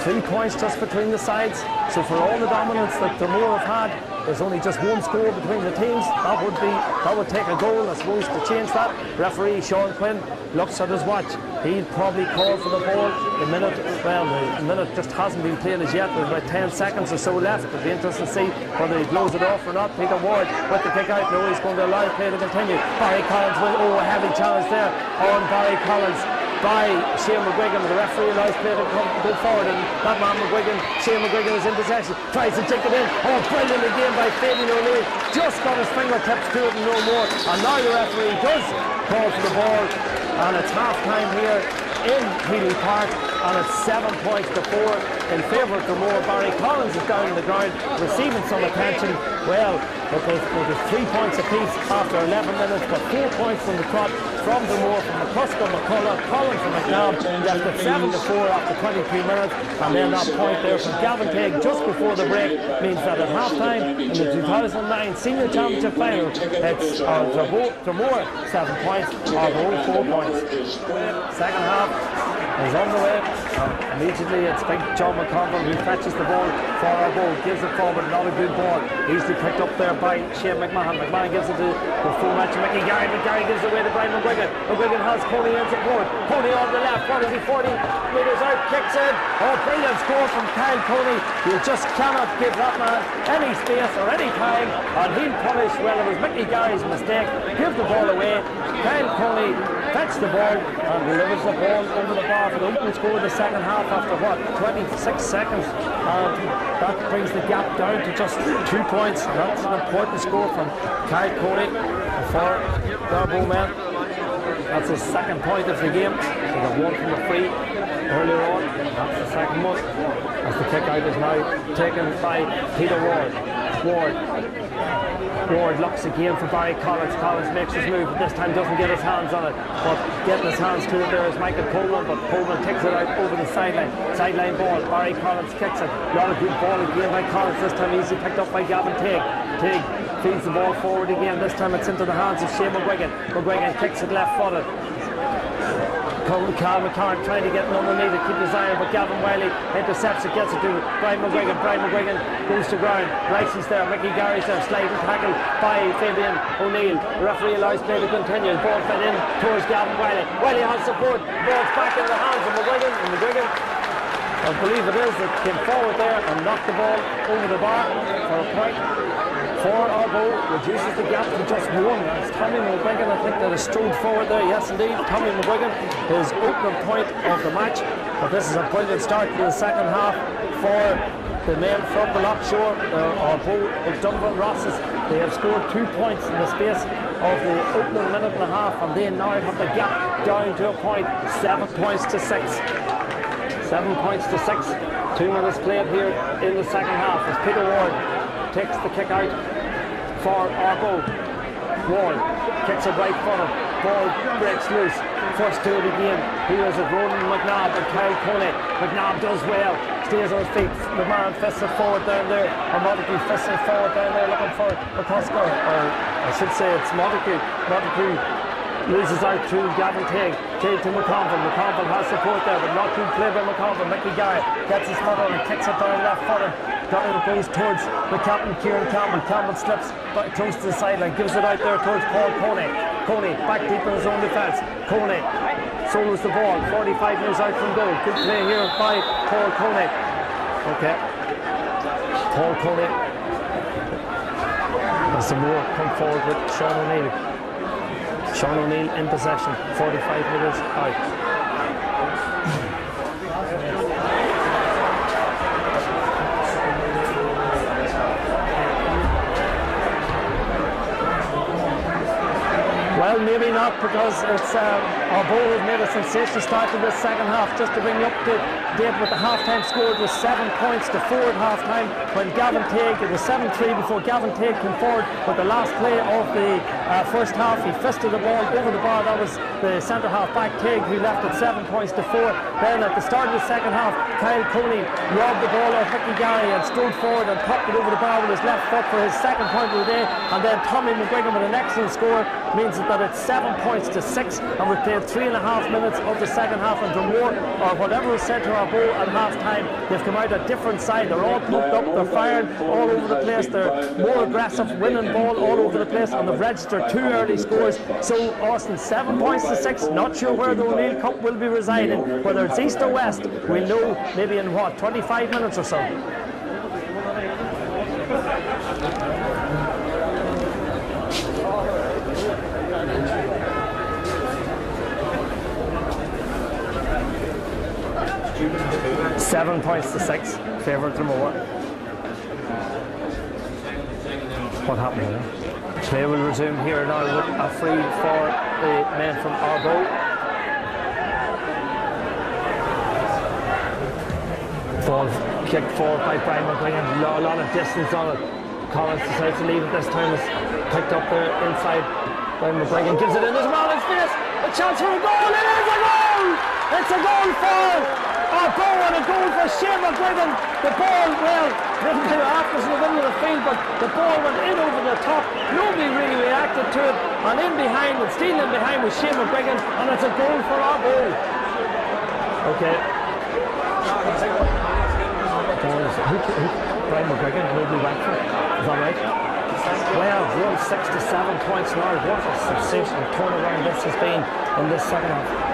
Three points just between the sides. So for all the dominance that the Moor have had, there's only just one score between the teams. That would be that would take a goal, I suppose, to change that. Referee Sean Quinn looks at his watch. He'd probably call for the ball. The minute, well, the minute just hasn't been played as yet. There's about 10 seconds or so left. It'll be interesting to see whether he blows it off or not. Peter Ward with the kick out. No, he's going to allow play to continue. Barry Collins will, oh, a heavy challenge there on Barry Collins by Shane McGuigan. The referee allows play to come, go forward, and that man McGuigan, Shane McGuigan is in possession, tries to take it in. Oh, brilliant again by Fabian O'Neill. Just got his fingertips to it and no more. And now the referee does call for the ball, and it's half time here in Healy Park, and it's seven points to four in favour of Moor. Barry Collins is down on the ground, receiving some attention. Well, it was, it was three points apiece after 11 minutes, but four points from the crop from the Dromore, from McCusker, McCullough, Collins from McNabb, left at 7 to 4 after 23 minutes, and then that point there from Gavin Teague just before the break means that at half time in the 2009 Senior Championship final, it's uh, Dromore 7 points, Ardboe 4 points. Second half is on the way. Um, immediately it's Big John McConville who fetches the ball for Ardboe, gives it forward, not a good ball. Easily picked up there by Shane McMahon. McMahon gives it to the full match Mickey Gary. McGarry gives it away to Brian McGuigan. McGuigan has Coney in support. Coney on the left, what is he, 40 metres out, kicks in. Oh, brilliant score from Kyle Coney. You just cannot give that man any space or any time, and he'll punish, well, it was Mickey Gary's mistake. Give the ball away. Kyle Coney fetch the ball and delivers the ball over the bar. For the opening score in the second half after what? 26 seconds. And that brings the gap down to just two points. That's an important score from Kyle Coney for Darbo men that's his second point of the game. So the one from the free earlier on. That's the second one. As the kick out is now taken by Peter Ward. Ward Ward looks again for Barry Collins. Collins makes his move, but this time doesn't get his hands on it. But getting his hands to it there is Michael Coleman, but Coleman takes it out over the sideline. Sideline ball. Barry Collins kicks it. Not a good ball again by Collins. This time easy picked up by Gavin Teague. Teague feeds the ball forward again. This time it's into the hands of Shane McGuigan. McGuigan kicks it left footed. Carl McCarn trying to get an underneath it, keep his eye on, but Gavin Wiley intercepts it, gets it to Brian McGuigan. Brian McGuigan goes to ground. Rice's there, Mickey Gary's there, sliding tackle by Fabian O'Neill. The referee allows play to continue. Ball fed in towards Gavin Wiley. Wiley has support. Ball's back in the hands of McGuigan. And McGuigan, I believe it is, that came forward there and knocked the ball over the bar for a point for Ardboe reduces the gap to just one. It's Tommy McGuigan, I think, that has strode forward there. Yes, indeed, Tommy McGuigan, his opening point of the match. But this is a brilliant start to the second half for the men from the Loughshore, uh, Ardboe O'Donovan Rossa's. They have scored two points in the space of the opening minute and a half, and they now have the gap down to a point, seven points to six. Seven points to six. Two minutes played here in the second half as Peter Ward takes the kick out for Ardboe. Ward kicks it right footed. Ball breaks loose. First to it again. Here is it Ronan McNabb and Kyle Coney. McNabb does well. Stays on his feet. The man fists it forward down there. Or Montague fists it forward down there looking for McCusker. Or I should say it's Montague. Montague loses out to Gavin Teague. Teague to McConville. McConville has support there, but not good play by McConville. Mickey Guy gets his foot on and kicks it down left footed. Down it goes towards the captain, Kieran Campbell. Campbell slips back close to the sideline, gives it out there towards Paul Coney. Coney back deep in his own defence. Coney solos the ball. 45 minutes out from goal. Good play here by Paul Coney. Okay. Paul Coney. And some more come forward with Sean O'Neill. Sean O'Neill in possession. 45 metres out. Not because it's uh, our ball has made a sensational start to this second half. Just to bring you up to date with the half-time score, it was seven points to four at half-time when Gavin Teague, it was 7-3 before Gavin Teague came forward with the last play of the uh, first half. He fisted the ball over the bar. That was the centre half back Teague who left it seven points to four. Then at the start of the second half, Kyle Coney robbed the ball off Mickey Gary and strode forward and popped it over the bar with his left foot for his second point of the day. And then Tommy McGregor with an excellent score means that it's seven points to six, and we've played three and a half minutes of the second half. And Dromore, or whatever was said to Ardboe at half time, they've come out a different side. They're all pumped up, they're firing all over the place, they're more aggressive, winning ball all over the place, and they've registered two early scores. So, Austin, seven points to six. Not sure where the O'Neill Cup will be residing, whether it's east or west. We'll know maybe in what, 25 minutes or so. Seven points to six, favourite Dromore. What happened here? Play will resume here now with a free for the men from Ardboe. Ball kicked forward by Brian McGuigan, a lot of distance on it. Collins decides to leave it this time. It's picked up there inside. Brian McGuigan gives it in as well. It's finished. A chance for a goal. It is a goal! It's a goal for bow and a goal for Shane McGuigan. The ball, well, didn't do after in the middle of the field, but the ball went in over the top. Nobody really reacted to it. And in behind, and stealing behind was Shane McGuigan, and it's a goal for Ardboe. Okay. Who, who, Brian McGuigan, nobody went for it. Is that right? Well, 167 points now. What a sensational turnaround this has been in this second half.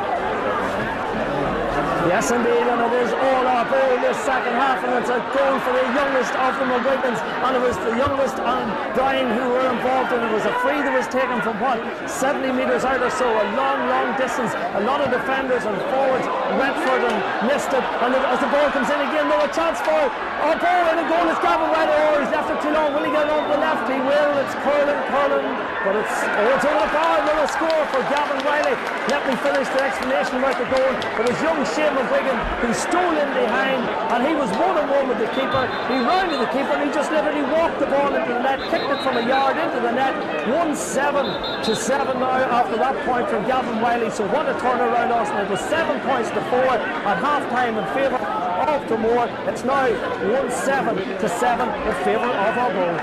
Yes, indeed, and it is all up in this second half, and it's a goal for the youngest of the McGuigans, and it was the youngest and Brian who were involved, and it was a free that was taken from what, 70 metres out or so, a long, long distance. A lot of defenders and forwards went for it and missed it, and as the ball comes in again, no a chance for Ball and a goal is Gavin. Oh, he's left it too long. Will he get it over the left? He will. It's curling, curling, but it's oh, it's over the bar. Another score for Gavin Wiley. Let me finish the explanation about the goal. It was young Shane McGuigan who stole in behind, and he was one on one with the keeper. He rounded the keeper, and he just literally walked the ball into the net, kicked it from a yard into the net. One seven to seven now after that point from Gavin Wiley. So what a turnaround, Austin! It was seven points to four at half time in favour of Dromore. It's now 1 7 to 7 in favour of our goal.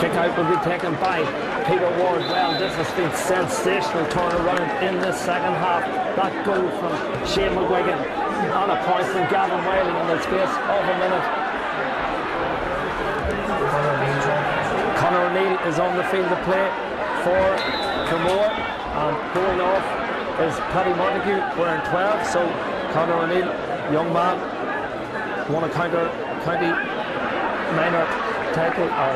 Kick out will be taken by Peter Ward. Well, this has been sensational turnaround in the second half. That goal from Shane McGuigan on a point from Gavin Wiley in the space of a minute. Conor O'Neill is on the field of play for Dromore. And going off is Paddy Montague wearing 12. So Conor O'Neill, young man, won a counter county minor title, or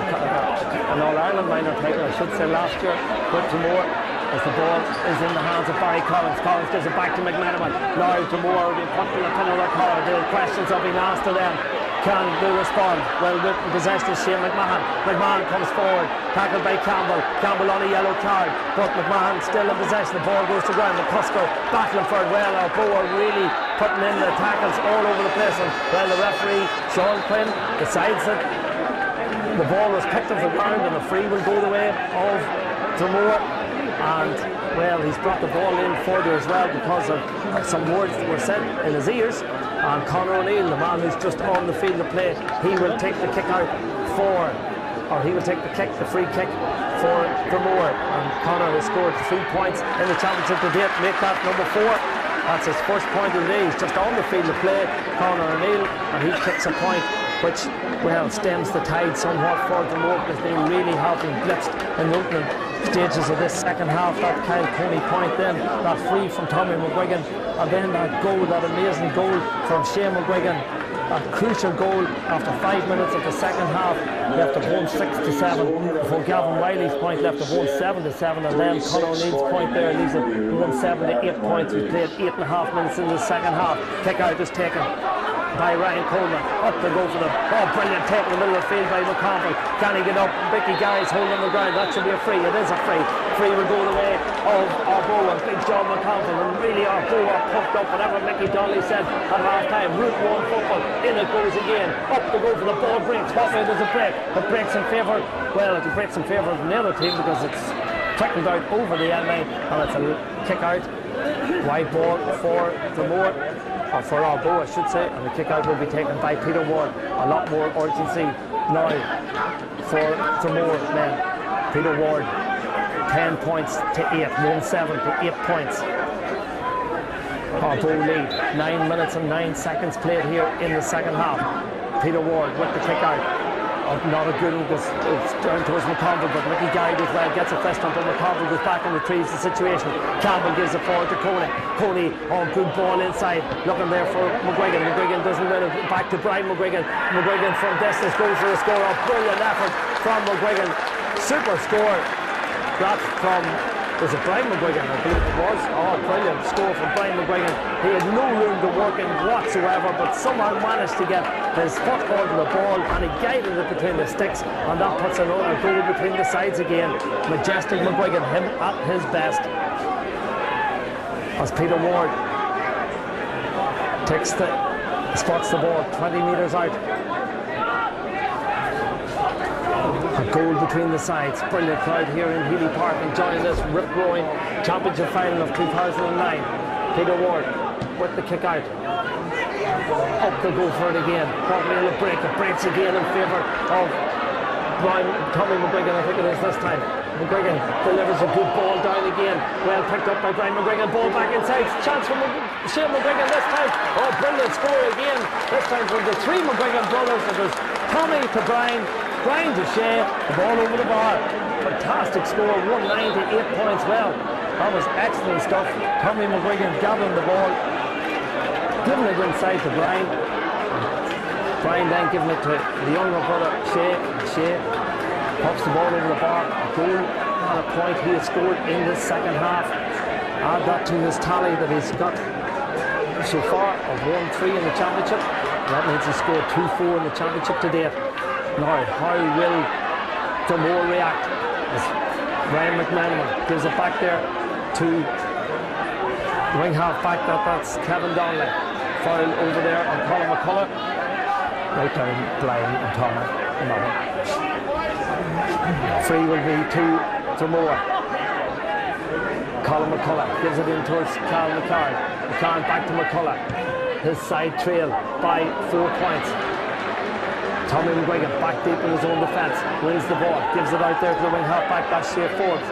an All Ireland minor title, I should say, last year with Dromore as the ball is in the hands of Barry Collins. Collins gives it back to McMenamin. Now Dromore will be put in the pin the collar. The questions have been asked of them can they respond? Well, with possession is Shane McMahon. McMahon comes forward, tackled by Campbell. Campbell on a yellow card, but McMahon still in possession. The ball goes to ground. McCusker battling for it well. Boer really putting in the tackles all over the place. And well, the referee, Sean Quinn, decides that the ball was picked up the ground and the free will go the way of Dromore. And well, he's brought the ball in further as well because of some words that were said in his ears. And Conor O'Neill, the man who's just on the field of play, he will take the kick out for, or he will take the kick, the free kick for Dromore. And Conor has scored three points in the championship to date, make that number four. That's his first point of the day. He's just on the field of play, Conor O'Neill, and he kicks a point which, well, stems the tide somewhat for Dromore because they really have been blitzed in opening stages of this second half. That Kyle Coney point then, that free from Tommy McGuigan and then that goal, that amazing goal from Shane McGuigan, a crucial goal after five minutes of the second half, left of 1 6 to 7, before Gavin Wiley's point left of 1 7 to 7, and then Conor O'Neill's point there leaves it 1 7 to 8 points. We played eight and a half minutes in the second half. Kick out is taken by Ryan Coleman. Up to go for the oh brilliant take in the middle of the field by. Can he get up? Vicky Guy's holding the ground. That should be a free. It is a free. Free will go the way of and Big John McConville. And really are pumped up. Whatever Mickey Donnelly said at half time. Route one football. In it goes again. Up to go for the ball breaks. What way does it break? It breaks in favour. Well, it breaks in favour of the other team because it's trickled out over the end line and it's a kick out. Wide ball for Dromore or for Ardboe, I should say, and the kick out will be taken by Peter Ward. A lot more urgency now for more men. Peter Ward, 10 points to 8, 1 7 to 8 points. Ardboe lead, 9 minutes and 9 seconds played here in the second half. Peter Ward with the kick out. Oh, not a good one it's down towards McConville, but Mickey Guy does well, gets a first on but McConville goes back and retrieves the situation. Campbell gives it forward to Coney. Coney, oh, good ball inside, looking there for McGuigan. McGuigan doesn't win it, back to Brian McGuigan. McGuigan from distance goes for a score. A brilliant effort from McGuigan. Super score. That's from was it Brian McGuigan? I believe it was. Oh, brilliant score from Brian McGuigan. He had no room to work in whatsoever, but somehow managed to get his foot onto the ball and he guided it between the sticks, and that puts another goal between the sides again. Majestic McGuigan, him at his best. As Peter Ward takes the spots the ball 20 metres out. A goal between the sides. Brilliant crowd here in Healy Park enjoying this rip-roaring championship final of 2009. Peter Ward with the kick out. Up they go for it again. Probably a break. It breaks again in favour of Brian, Tommy McGuigan, I think it is this time. McGuigan delivers a good ball down again. Well picked up by Brian McGuigan. Ball back inside. Chance for Shane McGuigan this time. Oh, brilliant score again. This time from the three McGuigan brothers. It was Tommy to Brian, Brian to Shane. The ball over the bar. Fantastic score. 198 points. Well, that was excellent stuff. Tommy McGuigan gathering the ball. Giving it inside to Brian. Brian then giving it to the younger brother, Shea. Shea pops the ball over the bar. A goal and a point he has scored in the second half. Add that to his tally that he's got so far of 1-3 in the championship. That means he scored 2-4 in the championship to date. Now, how will Dromore react? As Ryan McMenamin gives it back there to wing half back. That, that's Kevin Donnelly. Foul over there on Colin McCullough right down Blind and Thomas another. Free will be to Dromore. Colin McCullough gives it in towards Carl McCarn. McCarn back to McCullough. His side trail by four points. Tommy McGuigan back deep in his own defence. Wins the ball. Gives it out there to the wing half back. Shea Forbes.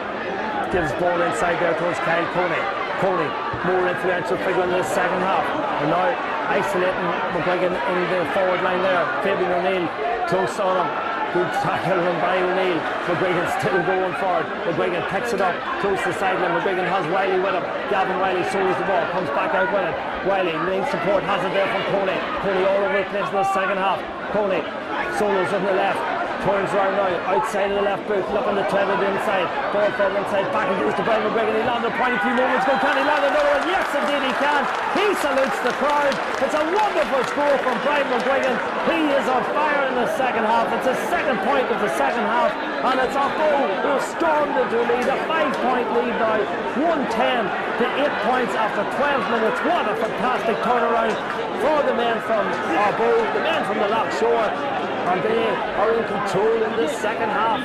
Gives ball inside there towards Kyle Coney. Coney, more influential figure in this second half. And now isolating McGuigan in the forward line there. Fabian O'Neill close on him. Good tackle run by O'Neill. McGregor still going forward. McGregor picks it up close to the sideline. McGregor has Wiley with him. Gavin Wiley solos the ball, comes back out with it. Wiley, main support, has it there from Coney. Coney all over the place in the second half. Coney solos on the left. Turns around now, outside of the left boot, looking to thread it inside. Ball fed inside, back against the Brian McGuigan. He landed point a few moments ago. Can he land another one? Yes, indeed he can. He salutes the crowd. It's a wonderful score from Brian McGuigan. He is on fire in the second half. It's the second point of the second half, and it's a goal who stormed into a lead, a five-point lead now, 110 to eight points after 12 minutes. What a fantastic turnaround for the men from Ardboe, the men from the left shore and they are in control in this second half.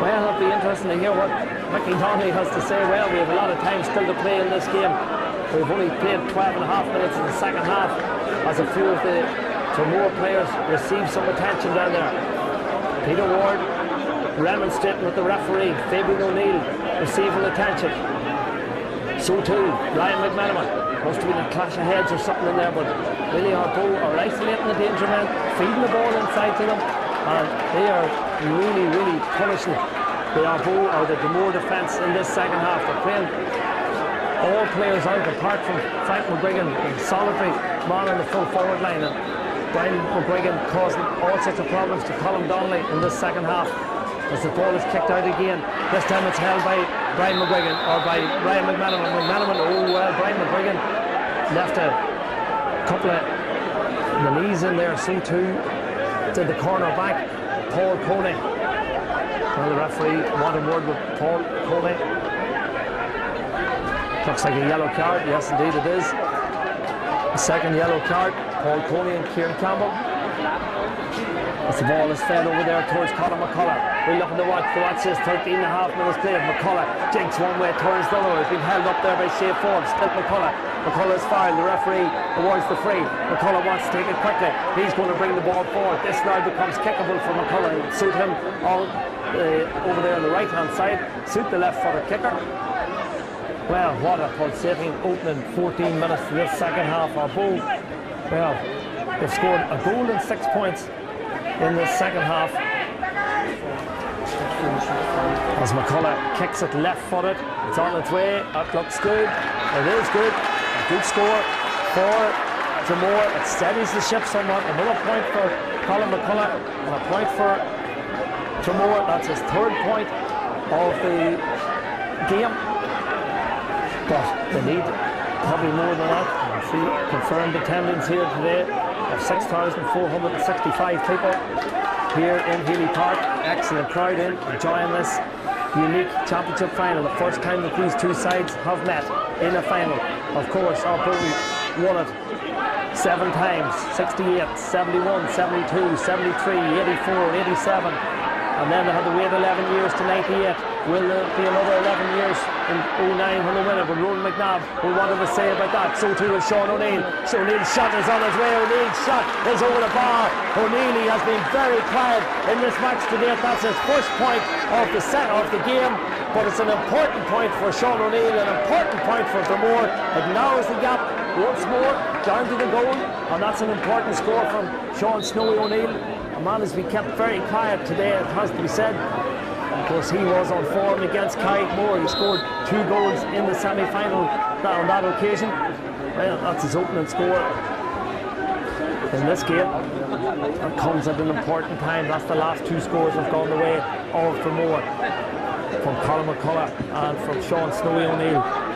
Well, it'll be interesting to hear what Mickey Donnelly has to say. Well, we have a lot of time still to play in this game. We've only played 12 and a half minutes in the second half as a few of the more players receive some attention down there. Peter Ward remonstrating with the referee. Fabian O'Neill receiving attention. So too, Ryan McMenamin. Must have been a clash of heads or something in there, but really Ardboe are isolating the danger men, feeding the ball inside to them, and they are really, really punishing the Ardboe or the Dromore defence in this second half. They're playing all players out apart from Frank McGuigan, the solitary man on the full forward line. And Brian McGuigan causing all sorts of problems to Colin Donnelly in this second half as the ball is kicked out again. This time it's held by Brian McGuigan or by Ryan McMenamin. McMenamin, oh well, Brian McGuigan left a couple of the knees in there, so too to the corner back, Paul Coney. Well, the referee wanted word with Paul Coney. Looks like a yellow card, yes indeed it is. Second yellow card, Paul Coney and Kieran Campbell. As the ball is fed over there towards Colin McCullough. We're looking to watch the watch this 13 and a half minutes played. McCullough jinks one way, turns the other. He's been held up there by Shea Forbes. Still McCullough. McCullough's foul. The referee awards the free. McCullough wants to take it quickly. He's going to bring the ball forward. This now becomes kickable for McCullough. Suit him all uh, over there on the right hand side. Suit the left footed kicker. Well, what a pulsating opening 14 minutes to this second half. Ardboe, well, they've scored a goal and six points in the second half. As McCullough kicks it left footed, it's on its way. That looks good. It is good. A good score for Dromore. It steadies the ship somewhat. Another point for Colin McCullough and a point for Dromore. That's his third point of the game. But they need probably more than that. See confirmed attendance here today of 6,465 people here in Healy Park. Excellent crowd in, enjoying this unique championship final. The first time that these two sides have met in a final. Of course, our Ardboe won it seven times 68, 71, 72, 73, 84, 87. And then they had to wait 11 years to 98. Will there be another 11 years in 09 when they win it? But Ronan McNabb will want to say about that. So too will Sean O'Neill. So O'Neill's shot is on his way. O'Neill's shot is over the bar. O'Neill has been very quiet in this match today. That's his first point of the set of the game. But it's an important point for Sean O'Neill, an important point for Dromore. It narrows the gap once more down to the goal, and that's an important score from Sean Snowy O'Neill. Man has been kept very quiet today, it has to be said. Of course, he was on form against Carrickmore. He scored two goals in the semi-final on that occasion. Well, that's his opening score in this game. That comes at an important time. That's the last two scores have gone the way of Moore from Colin McCullough and from Sean Snowy O'Neill.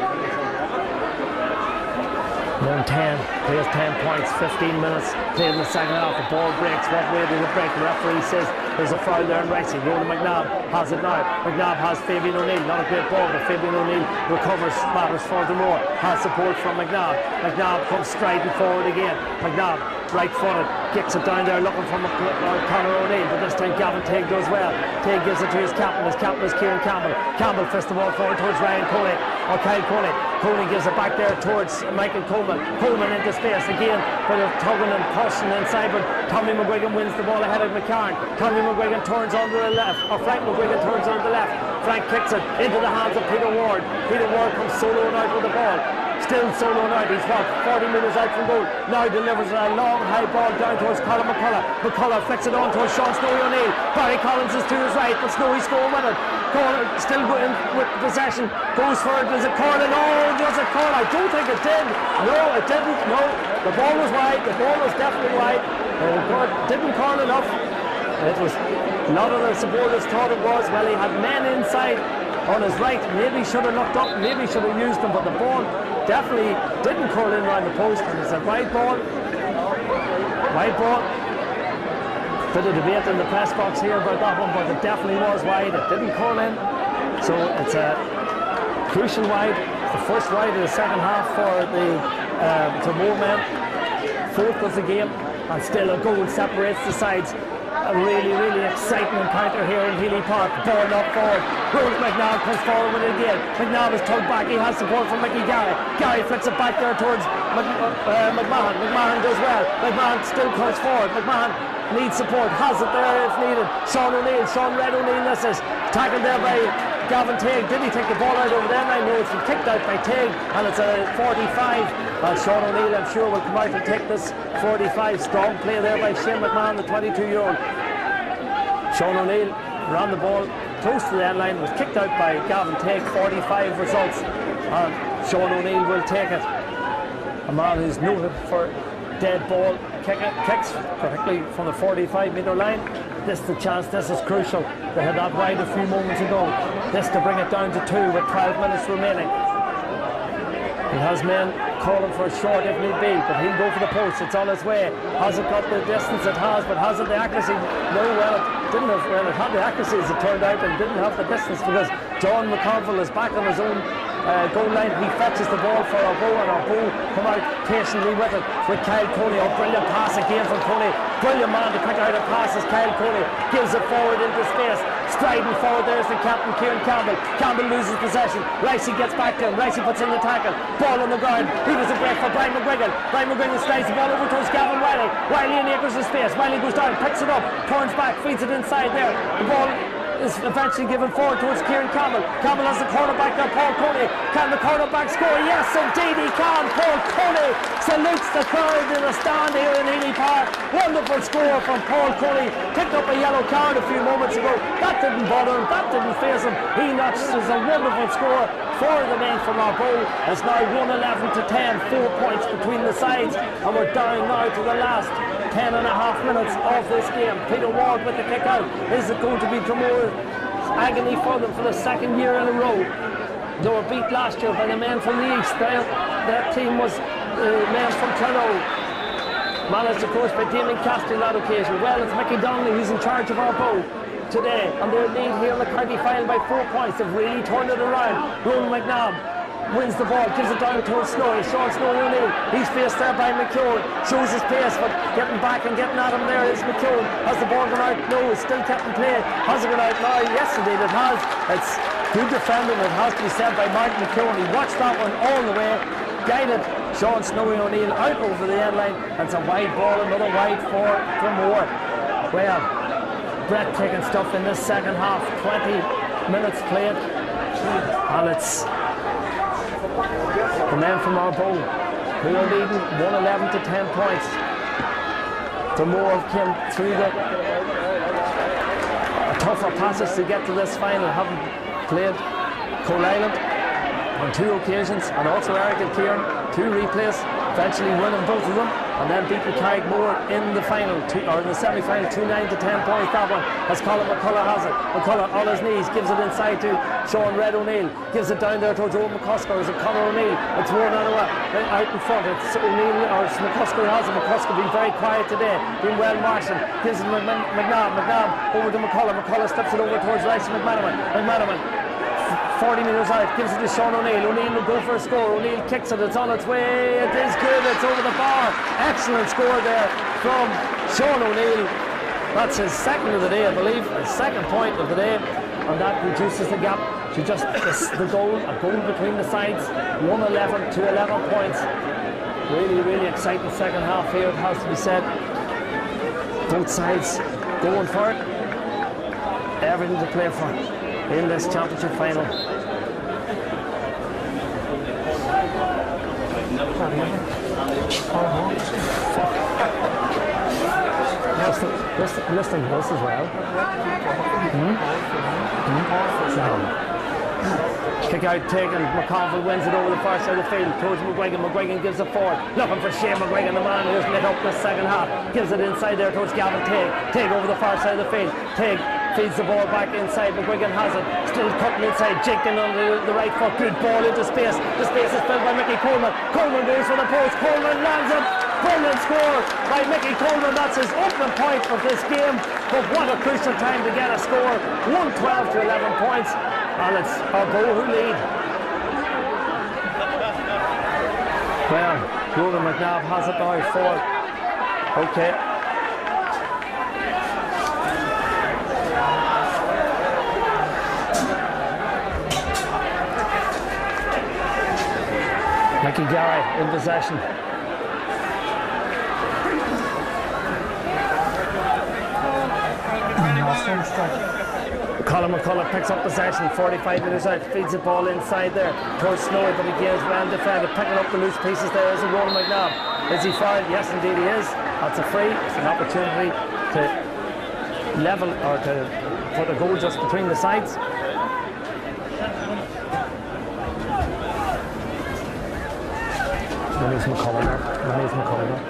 Then 10, plays 10 points, 15 minutes, played in the second half, the ball breaks, what way does it break? The referee says there's a foul there in racing. Ronan McNabb has it now. McNabb has Fabian O'Neill, not a great ball, but Fabian O'Neill recovers matters furthermore, has support from McNabb. McNabb comes striding forward again. McNabb right footed, kicks it down there looking for Conor O'Neill, but this time Gavin Teague does well. Teague gives it to his captain, his captain is Kieran Campbell. Campbell fists the ball forward towards Ryan Coney, or Kyle Coney. Coney gives it back there towards Michael Coleman. Coleman into space again, but of tugging and pushing inside, but Tommy McGuigan wins the ball ahead of McCarn. Tommy McGuigan turns on the left, or Frank McGuigan turns on the left. Frank kicks it into the hands of Peter Ward. Peter Ward comes soloing out with the ball. Still solo now. He's what 40 metres out from goal. Now delivers a long high ball down towards Colin McCullough. McCullough flicks it on towards Sean Snowy O'Neill. Barry Collins is to his right, but Snowy's going with it. Corner still going with possession. Goes for it. Does it corner? No, does it corner? I don't think it did. No, it didn't. No, the ball was wide. The ball was definitely wide. Oh, it didn't corner enough. It was a lot of the supporters thought it was. Well, he had men inside on his right. Maybe should have looked up. Maybe should have used them, but the ball definitely didn't curl in around the post. And it's a wide ball. Wide ball. Bit of debate in the press box here about that one, but it definitely was wide. It didn't curl in. So it's a crucial wide. The first wide of the second half for the uh, Dromore men. Fourth of the game, and still a goal separates the sides a really, really exciting encounter here in Healy Park. Ball up forward. Rose McNabb comes forward with it again. McNabb is tugged back. He has support from Mickey Gary. Gary flicks it back there towards Mc, uh, McMahon. McMahon does well. McMahon still comes forward. McMahon needs support. Has it there if needed. Sean O'Neill. Sean Red O'Neill this is. Tackled there by Gavin Teague. Did he take the ball out over there? I know it's been kicked out by Teague and it's a 45. Well, Sean O'Neill, I'm sure, will come out and take this 45. Strong play there by Shane McMahon, the 22 year old. Sean O'Neill ran the ball close to the end line, was kicked out by Gavin Teague. 45 results. And Sean O'Neill will take it. A man who's noted for dead ball kicks, particularly from the 45 metre line. This is the chance, this is crucial. They had that wide a few moments ago. This to bring it down to two with 12 minutes remaining. He has men calling for a short if need be, but he'll go for the post. It's on its way. Has it got the distance it has, but has it the accuracy? No, well, it didn't have, well, it had the accuracy as it turned out and didn't have the distance because John McConville is back on his own uh, goal line. He fetches the ball for Ardboe and Ardboe come out patiently with it with Kyle Coney. A brilliant pass again from Coney. Brilliant man to pick out a pass as Kyle Coney gives it forward into space. Striding forward there's the captain Kieran Campbell. Campbell loses possession. Ricey gets back to him. Ricey puts in the tackle. Ball on the ground. He was a break for Brian McGuigan. Brian McGuigan slides the ball over towards Gavin Wiley. Wiley in acres of space. Wiley goes down, picks it up, turns back, feeds it inside there. The ball is eventually given forward towards Kieran Campbell. Campbell has the cornerback there, Paul Coney. Can the cornerback score? Yes, indeed he can. Paul Coney salutes the crowd in the stand here in Healy Park. Wonderful score from Paul Coney. Picked up a yellow card a few moments ago. That didn't bother him. That didn't phase him. He notches a wonderful score for the men from Ardboe. It's now 111 to 10. Four points between the sides. And we're down now to the last 10 and a half minutes of this game. Peter Ward with the kick out. Is it going to be Dromore agony for them for the second year in a row? They were beat last year by the men from the east. That, that team was uh, men from Turnow. Managed, of course, by Damien Castle that occasion. Well, it's Mickey Donnelly who's in charge of Ardboe today. And they're lead here in the county final by four points. They've really turned it around. Ronan McNabb wins the ball, gives it down to Snowy. Sean Snowy O'Neill. He's faced there by McKeown. Shows his pace, but getting back and getting at him there is McKeown. Has the ball gone out? No, it's still kept in play. Has it gone out now? Yes, indeed it has. It's good defending, it has to be said by Martin McKeown. He watched that one all the way, guided Sean Snowy O'Neill out over the end line. And it's a wide ball, another wide for Dromore. Well, breathtaking stuff in this second half. 20 minutes played. And it's the men from Ardboe who are leading 111 to 10 points. Dromore came through the tougher passes to get to this final, having played Coalisland on two occasions and also Errigal Ciaran, two replays, eventually winning both of them and then beating Carrickmore in the final, two, or in the semi-final, 2-9 to 10 points that one, as Colin McCullough has it. McCullough on his knees, gives it inside to Sean Red O'Neill, gives it down there towards Owen McCusker, is it Conor O'Neill, it's worn on a out in front, it's O'Neill, or McCusker has it, McCusker being very quiet today, being well marshaled, gives it to McNabb, McNabb over to McCullough, McCullough steps it over towards Rice McMenamin, McMenamin 40 metres out, gives it to Sean O'Neill. O'Neill will go for a score. O'Neill kicks it, it's on its way. It is good, it's over the bar. Excellent score there from Sean O'Neill. That's his second of the day, I believe, his second point of the day, and that reduces the gap to just the goal, a goal between the sides, 111 to 11 points. Really, really exciting second half here, it has to be said. Both sides going for it. Everything to play for in this championship final. Listen, listen, to this as well. Hmm? Hmm? Kick out taken, McConville wins it over the far side of the field towards McGuigan. McGuigan gives it forward, looking for Shane McGuigan, the man who's lit up the second half. Gives it inside there towards Gavin Tague. Tague over the far side of the field. Tague feeds the ball back inside. McGuigan has it, still cutting inside, jinking on the, the right foot. Good ball into space. The space is filled by Mickey Coleman. Coleman goes for the post. Coleman lands it. Brilliant score by Mickey Coleman. That's his opening point of this game. But what a crucial time to get a score. 112 to 11 points. And it's goal who lead. Well, Ronan McNabb has it now for. Okay. Mickey Gary in possession. Colin McCullough picks up possession, 45 metres out, feeds the ball inside there towards Snowy, but he gains well defended, picking up the loose pieces there is a Ronan McNabb. Is he fouled? Yes, indeed he is. That's a free. It's an opportunity to level or to put a goal just between the sides. Denise McCullough. Denise McCullough.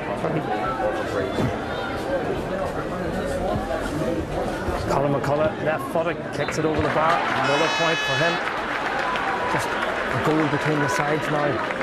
Colin McCullough, left footed, kicks it over the bar. Another point for him. Just a goal between the sides now.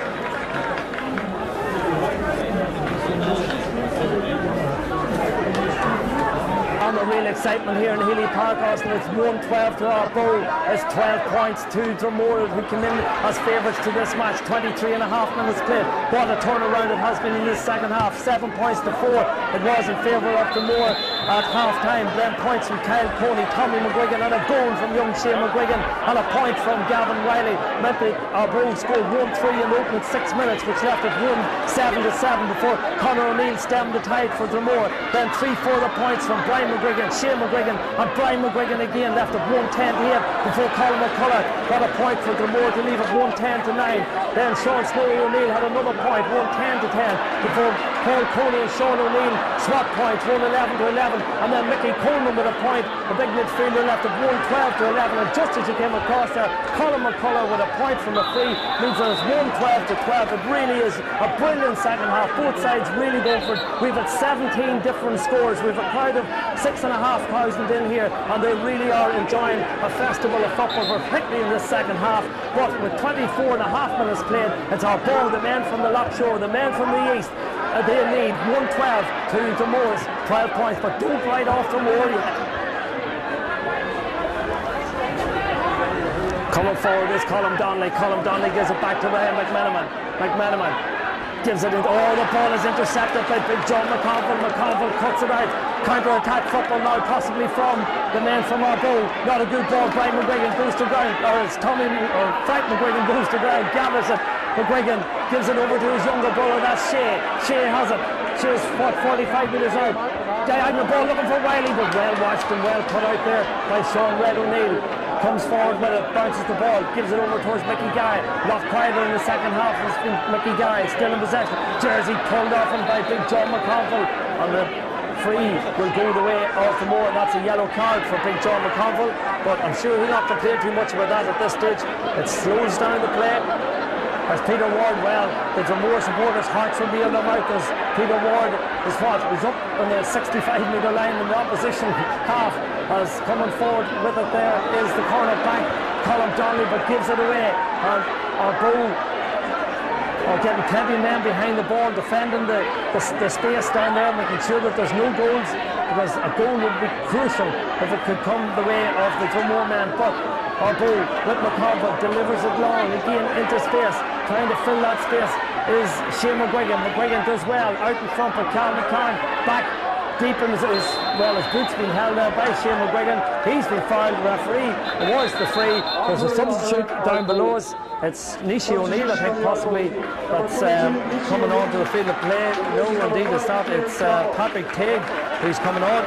a real excitement here in Healy Park, Austin. It's 112 to Ardboe. It's 12 points to Dromore, who came in as favourites to this match. 23 and a half minutes played. What a turnaround it has been in this second half. Seven points to four. It was in favour of the Dromore at half time. Then points from Kyle Coney, Tommy McGuigan, and a goal from young Shane McGuigan, and a point from Gavin Wiley. Meant that Ardboe scored 1 3 in the opening six minutes, which left it 1 7 to 7 before Conor O'Neill stemmed the tide for Dromore. Then three further points from Brian McGuigan. Shane McGuigan, and Brian McGuigan again left at 110 to 8 before Colin McCullough got a point for Dromore to leave at 110 to 9. Then Sean Snowy O'Neill had another point, 110 to 10, before Paul Coney and Sean O'Neill swap points, 111 to 11, and then Mickey Coleman with a point, the big midfielder left at 112 to 11, and just as he came across there, Colin McCullough with a point from the free means that it's 112 to 12. It really is a brilliant second half. Both sides really going for it. We've had 17 different scores. We've a crowd of six and a half thousand in here, and they really are enjoying a festival of football, particularly in this second half. But with 24 and a half minutes played, it's Ardboe, the men from the Lough Shore, the men from the east. They need 112 to Dromores, 12 points, but don't write off Dromore yet. Coming forward is Colin Donnelly. Colin Donnelly gives it back to Ryan McMenamin. McMenamin gives it in. Oh, the ball is intercepted by Big John McConville. McConville cuts it out. Counter attack football now, possibly from the man from goal. Not a good ball. Brian McGuigan goes to ground. Or it's Tommy or Frank McGuigan goes to ground. Gathers it. McGuigan gives it over to his younger brother. That's Shea. Shea has it. Shea's what 45 metres out. Diagonal ball looking for Wiley, but well watched and well put out there by Sean Red O'Neill comes forward with it, bounces the ball, gives it over towards Mickey Guy. Lot quieter in the second half has been Mickey Guy, still in possession. Jersey pulled off him by Big John McConville on the free will go the way of the more. That's a yellow card for Big John McConville, but I'm sure he'll not complain too much about that at this stage. It slows down the play. As Peter Ward, well, the Dromore supporters' hearts will be in their mouth as Peter Ward is what? He's up on the 65 metre line in the opposition half as coming forward with it there is the corner back, Colin Donnelly, but gives it away. And Ardboe are getting plenty of men behind the ball, defending the, the, the, space down there, making sure that there's no goals, because a goal would be crucial if it could come the way of the Dromore man. But uh, Ardboe with McConville delivers it long again into space, trying to fill that space is Shane McGuigan. McGuigan does well out in front, but Cal McCann back deep in his, his well, his boots being held there by Shane McGuigan. He's been fouled. The referee awards the free. There's a substitute down below us. It's Nishi O'Neill, I think, possibly, that's um, coming on to the field of play. No, indeed, it's not. It's uh, Patrick Teague who's coming on.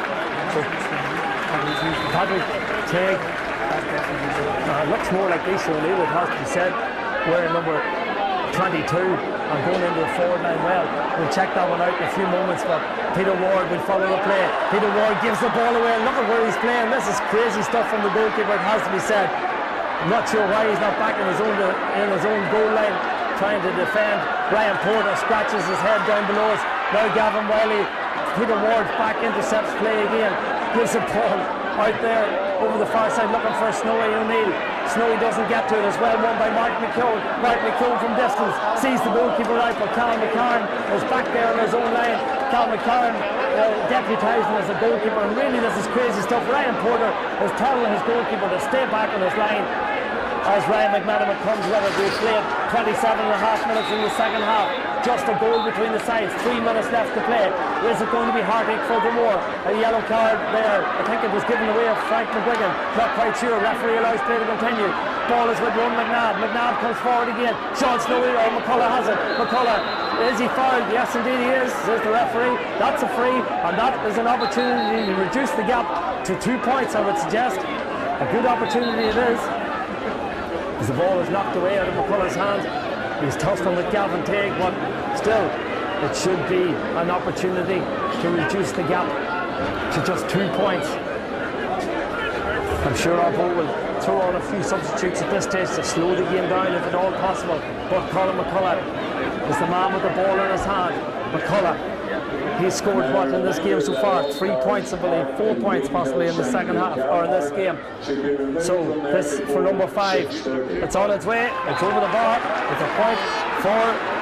Patrick Teague. Uh, looks more like Nishi O'Neill, it has to be said. Wearing number 22 and going into the forward line well. We'll check that one out in a few moments, but Peter Ward will follow the play. Peter Ward gives the ball away. Look at where he's playing. This is crazy stuff from the goalkeeper, it has to be said. I'm not sure why he's not back in his own in his own goal line trying to defend. Ryan Porter scratches his head down below us. Now Gavin Wiley, Peter Ward back intercepts play again. Gives a ball out there over the far side looking for a Snowy O'Neill. Snowy doesn't get to it as well, won by Mark McKeown. Mark McKeown from distance sees the goalkeeper right, but Cal McCarn is back there on his own line. Cal McCarn uh, deputising as a goalkeeper, and really this is crazy stuff. Ryan Porter is telling his goalkeeper to stay back on his line as Ryan McMenamin comes with it. We've played 27 and a half minutes in the second half. Just a goal between the sides. Three minutes left to play. Is it going to be heartache for Dromore? A yellow card there. I think it was given away of Frank McGuigan. Not quite sure. Referee allows play to continue. Ball is with Ron McNabb. McNabb comes forward again. Sean Snowy or McCullough has it. McCullough, is he fouled? Yes, indeed he is, says the referee. That's a free, and that is an opportunity to reduce the gap to two points, I would suggest. A good opportunity it is as the ball is knocked away out of McCullough's hand. He's tussling with Galvin Teague, but still, it should be an opportunity to reduce the gap to just two points. I'm sure Ardboe will throw on a few substitutes at this stage to slow the game down if at all possible. But Colin McCullough is the man with the ball in his hand. McCullough He's scored what in this game so far? Three points, I believe, four points possibly in the second half or in this game. So this for number five. It's on its way. It's over the bar. It's a point for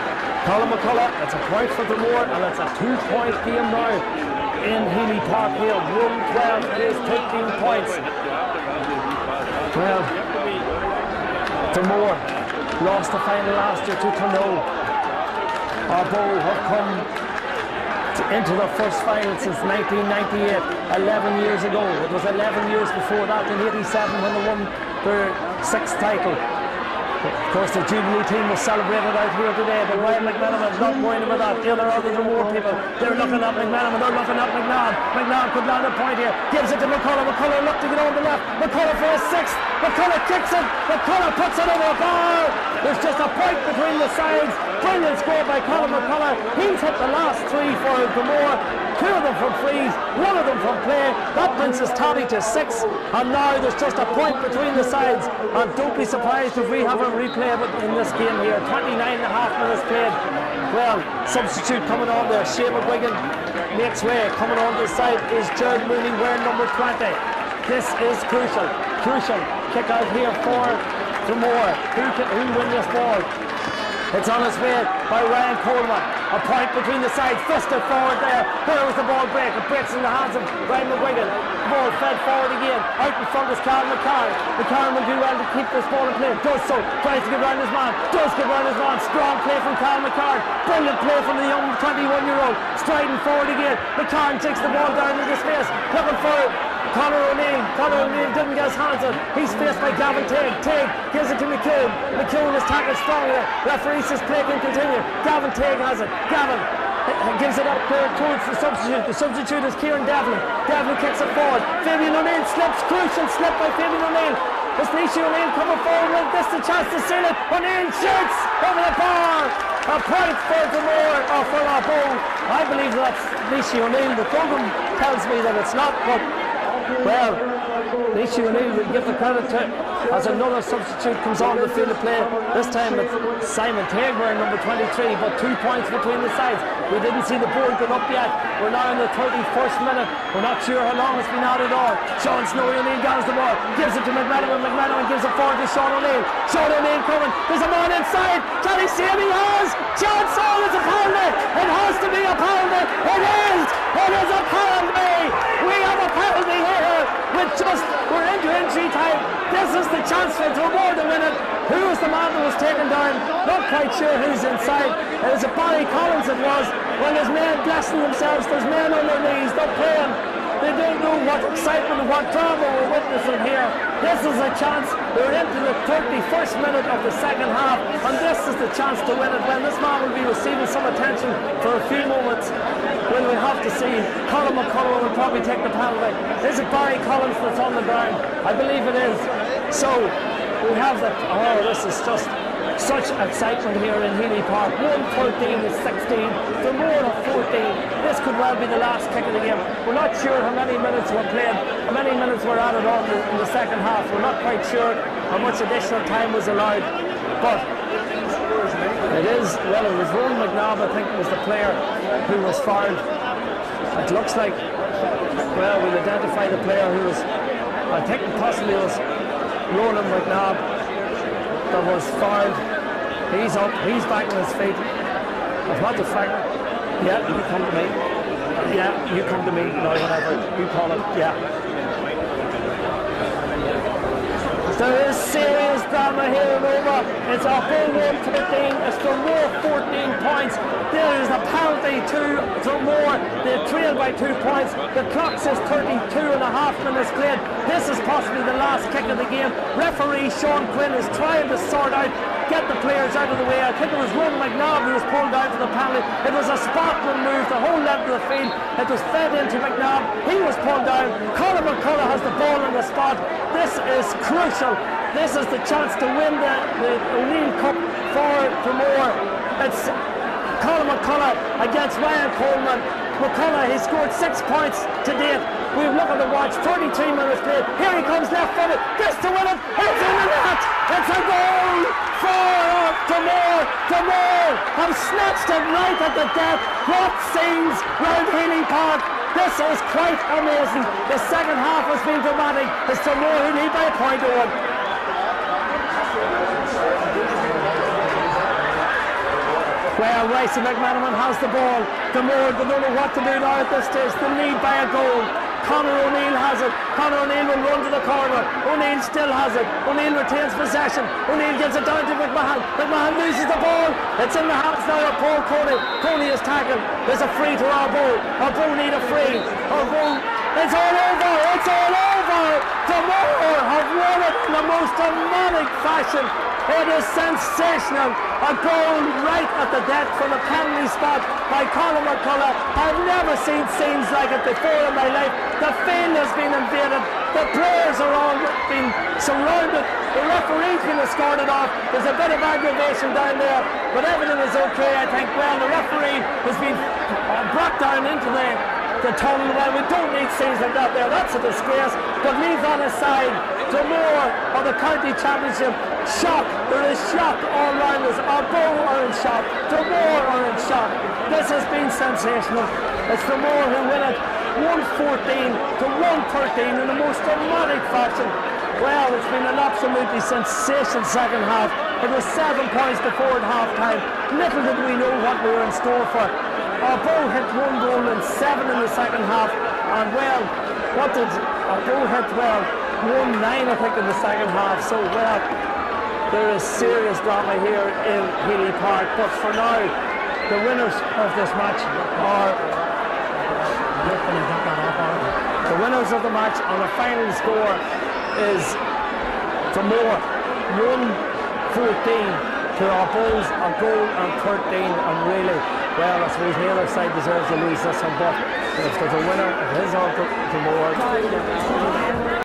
Colin McCullough. It's a point for Dromore, and it's a two-point game now in Healy Park Hill. 112 it is 15 points. Well, Dromore lost the final last year to Clonoe. Our bow have come into the first final since 1998, 11 years ago. It was 11 years before that in 87 when they won their sixth title. Of course, the Jubilee team was celebrated out here today, but Ryan McMenamin is not worried about that. The other others are more people. They're looking at McMenamin, they're looking at McNabb. McNabb could land a point here, gives it to McCullough. McCullough look to get on the left. McCullough for a sixth. McCullough kicks it. McCullough puts it over the bar. There's just a point between the sides. Brilliant score by Colin McCullough. He's hit the last three for Dromore. Two of them from frees, one of them from play. That brings us tally to six. And now there's just a point between the sides. And don't be surprised if we have a replay in this game here. 29 and a half minutes played. Well, substitute coming on there. Shea McGuigan makes way. Coming on this side is Jared Mooney wearing number 20. This is crucial. Crucial. Kick out here for Dromore. Who, can, who win this ball? It's on its way by Ryan Coleman. A point between the sides, fisted forward there. There was the ball break. It breaks in the hands of Brian McGuigan. The ball fed forward again. Out in front is Carl McCarn. McCarn will do well to keep this ball in play. Does so. Tries to get around his man. Does get around his man. Strong play from Carl McCarn. Brilliant play from the young 21 year old. Striding forward again. McCarn takes the ball down into space. Looking for Conor O'Neill. Conor O'Neill didn't get his hands on. He's faced by Gavin Tague. Tague gives it to McCune. McCune is tackled strongly. Referee says play can continue. Gavin Tague has it. Gavin uh, gives it up there towards the substitute. The substitute is Kieran Devlin. Devlin kicks it forward. Fabian O'Neill slips. Crucial slip by Fabian O'Neill. It's O'Neill coming forward with this the chance to seal it. O'Neill shoots over the bar. A point for Dromore or for Ardboe. I believe that's Nishi O'Neill. The program tells me that it's not, but well, Nishi O'Neill will give the credit to as another substitute comes on the field of play. This time it's Simon Taber, number 23, but two points between the sides. We didn't see the board get up yet. We're now in the 31st minute. We're not sure how long it's been out at all. Sean Snowy O'Neill gathers the ball, gives it to McMenamin. McMenamin gives it forward to Sean O'Neill. Sean O'Neill coming. There's a man inside. Can he see him? He has. John Saul is a penalty. It has to be a penalty. It is. It is a penalty. We have a penalty here with just, we're into injury time. This is the chance for Dromore to win it. Who was the man that was taken down? Not quite sure who's inside. It was a Barry Collins it was. When there's men blessing themselves, there's men on their knees, they're praying. They don't know what excitement what drama we're witnessing here. This is a chance. We're into the 31st minute of the second half, and this is the chance to win it when this man will be receiving some attention for a few moments. When we have to see Colin McCullough will probably take the penalty. Is it Barry Collins that's on the ground? I believe it is. So we have that. Oh, this is just such excitement here in Healy Park. 113 is 16, Dromore of 14. This could well be the last kick of the game. We're not sure how many minutes were played, how many minutes were added on in the second half. We're not quite sure how much additional time was allowed. But it is, well, it was Rowan McNabb, I think, was the player who was fired. It looks like, well, we'll identify the player who was, I think possibly was Roland McNabb that was fouled. He's up, he's back on his feet. As a matter of fact, yeah, you come to me. Yeah, you come to me now whenever you call it, yeah. There is serious drama here in Roma. It's a full 113. It's Dromore 14 points. There is a penalty to more. They trail by two points. The clock says 32 and a half minutes played. This is possibly the last kick of the game. Referee Sean Quinn is trying to sort out get the players out of the way. I think it was Ron McNabb who was pulled down for the penalty. It was a spot move the whole length of the field. It was fed into McNabb. He was pulled down. Colin McCullough has the ball on the spot. This is crucial. This is the chance to win the, the O'Neill Cup for for more. It's Colin McCullough against Ryan Coleman. McCullough, he scored six points to date. We've looked at the watch, 33 minutes played. Here he comes left footed, gets to win it. It's in the net. It's a goal for Dromore. Dromore have snatched it right at the death. What scenes round Healy Park. This is quite amazing. The second half has been dramatic. It's Dromore who lead by a point to one. Well, Rice McMenamin has the ball. Dromore, they don't know what to do now at this stage. They lead by a goal. Conor O'Neill has it. Conor O'Neill will run to the corner. O'Neill still has it. O'Neill retains possession. O'Neill gives it down to McMahon. McMahon loses the ball. It's in the hands now of Paul Coney. Coney is tackled. There's a free to Ardboe. Ardboe need a free. Ardboe, it's all over. It's all over. Dromore have won it in the most dramatic fashion. It is sensational. A goal right at the death from a penalty spot by Colin McCullough. I've never seen scenes like it before in my life. The field has been invaded. The players are all being surrounded. The referee's been escorted off. There's a bit of aggravation down there, but everything is okay, I think. Well, the referee has been brought down into the the tunnel. Well, we don't need like that there. That's a disgrace. But leave that aside. Dromore of the county championship. Shock. There is shock all around us. Ardboe are in shock. Dromore are in shock. This has been sensational. It's Dromore who win it 114 to 113 in the most dramatic fashion. Well, it's been an absolutely sensational second half. It was seven points to four at half time. Little did we know what we were in store for. Bow hit one goal and seven in the second half. And well, what did bow hit? Well, one nine, I think, in the second half. So, well, there is serious drama here in Healy Park. But for now, the winners of this match are the winners of the match on a final score is Dromore 1-14 to our Bulls a goal and 13 and really well I suppose neither side deserves to lose this one but if there's a winner it is on Dromore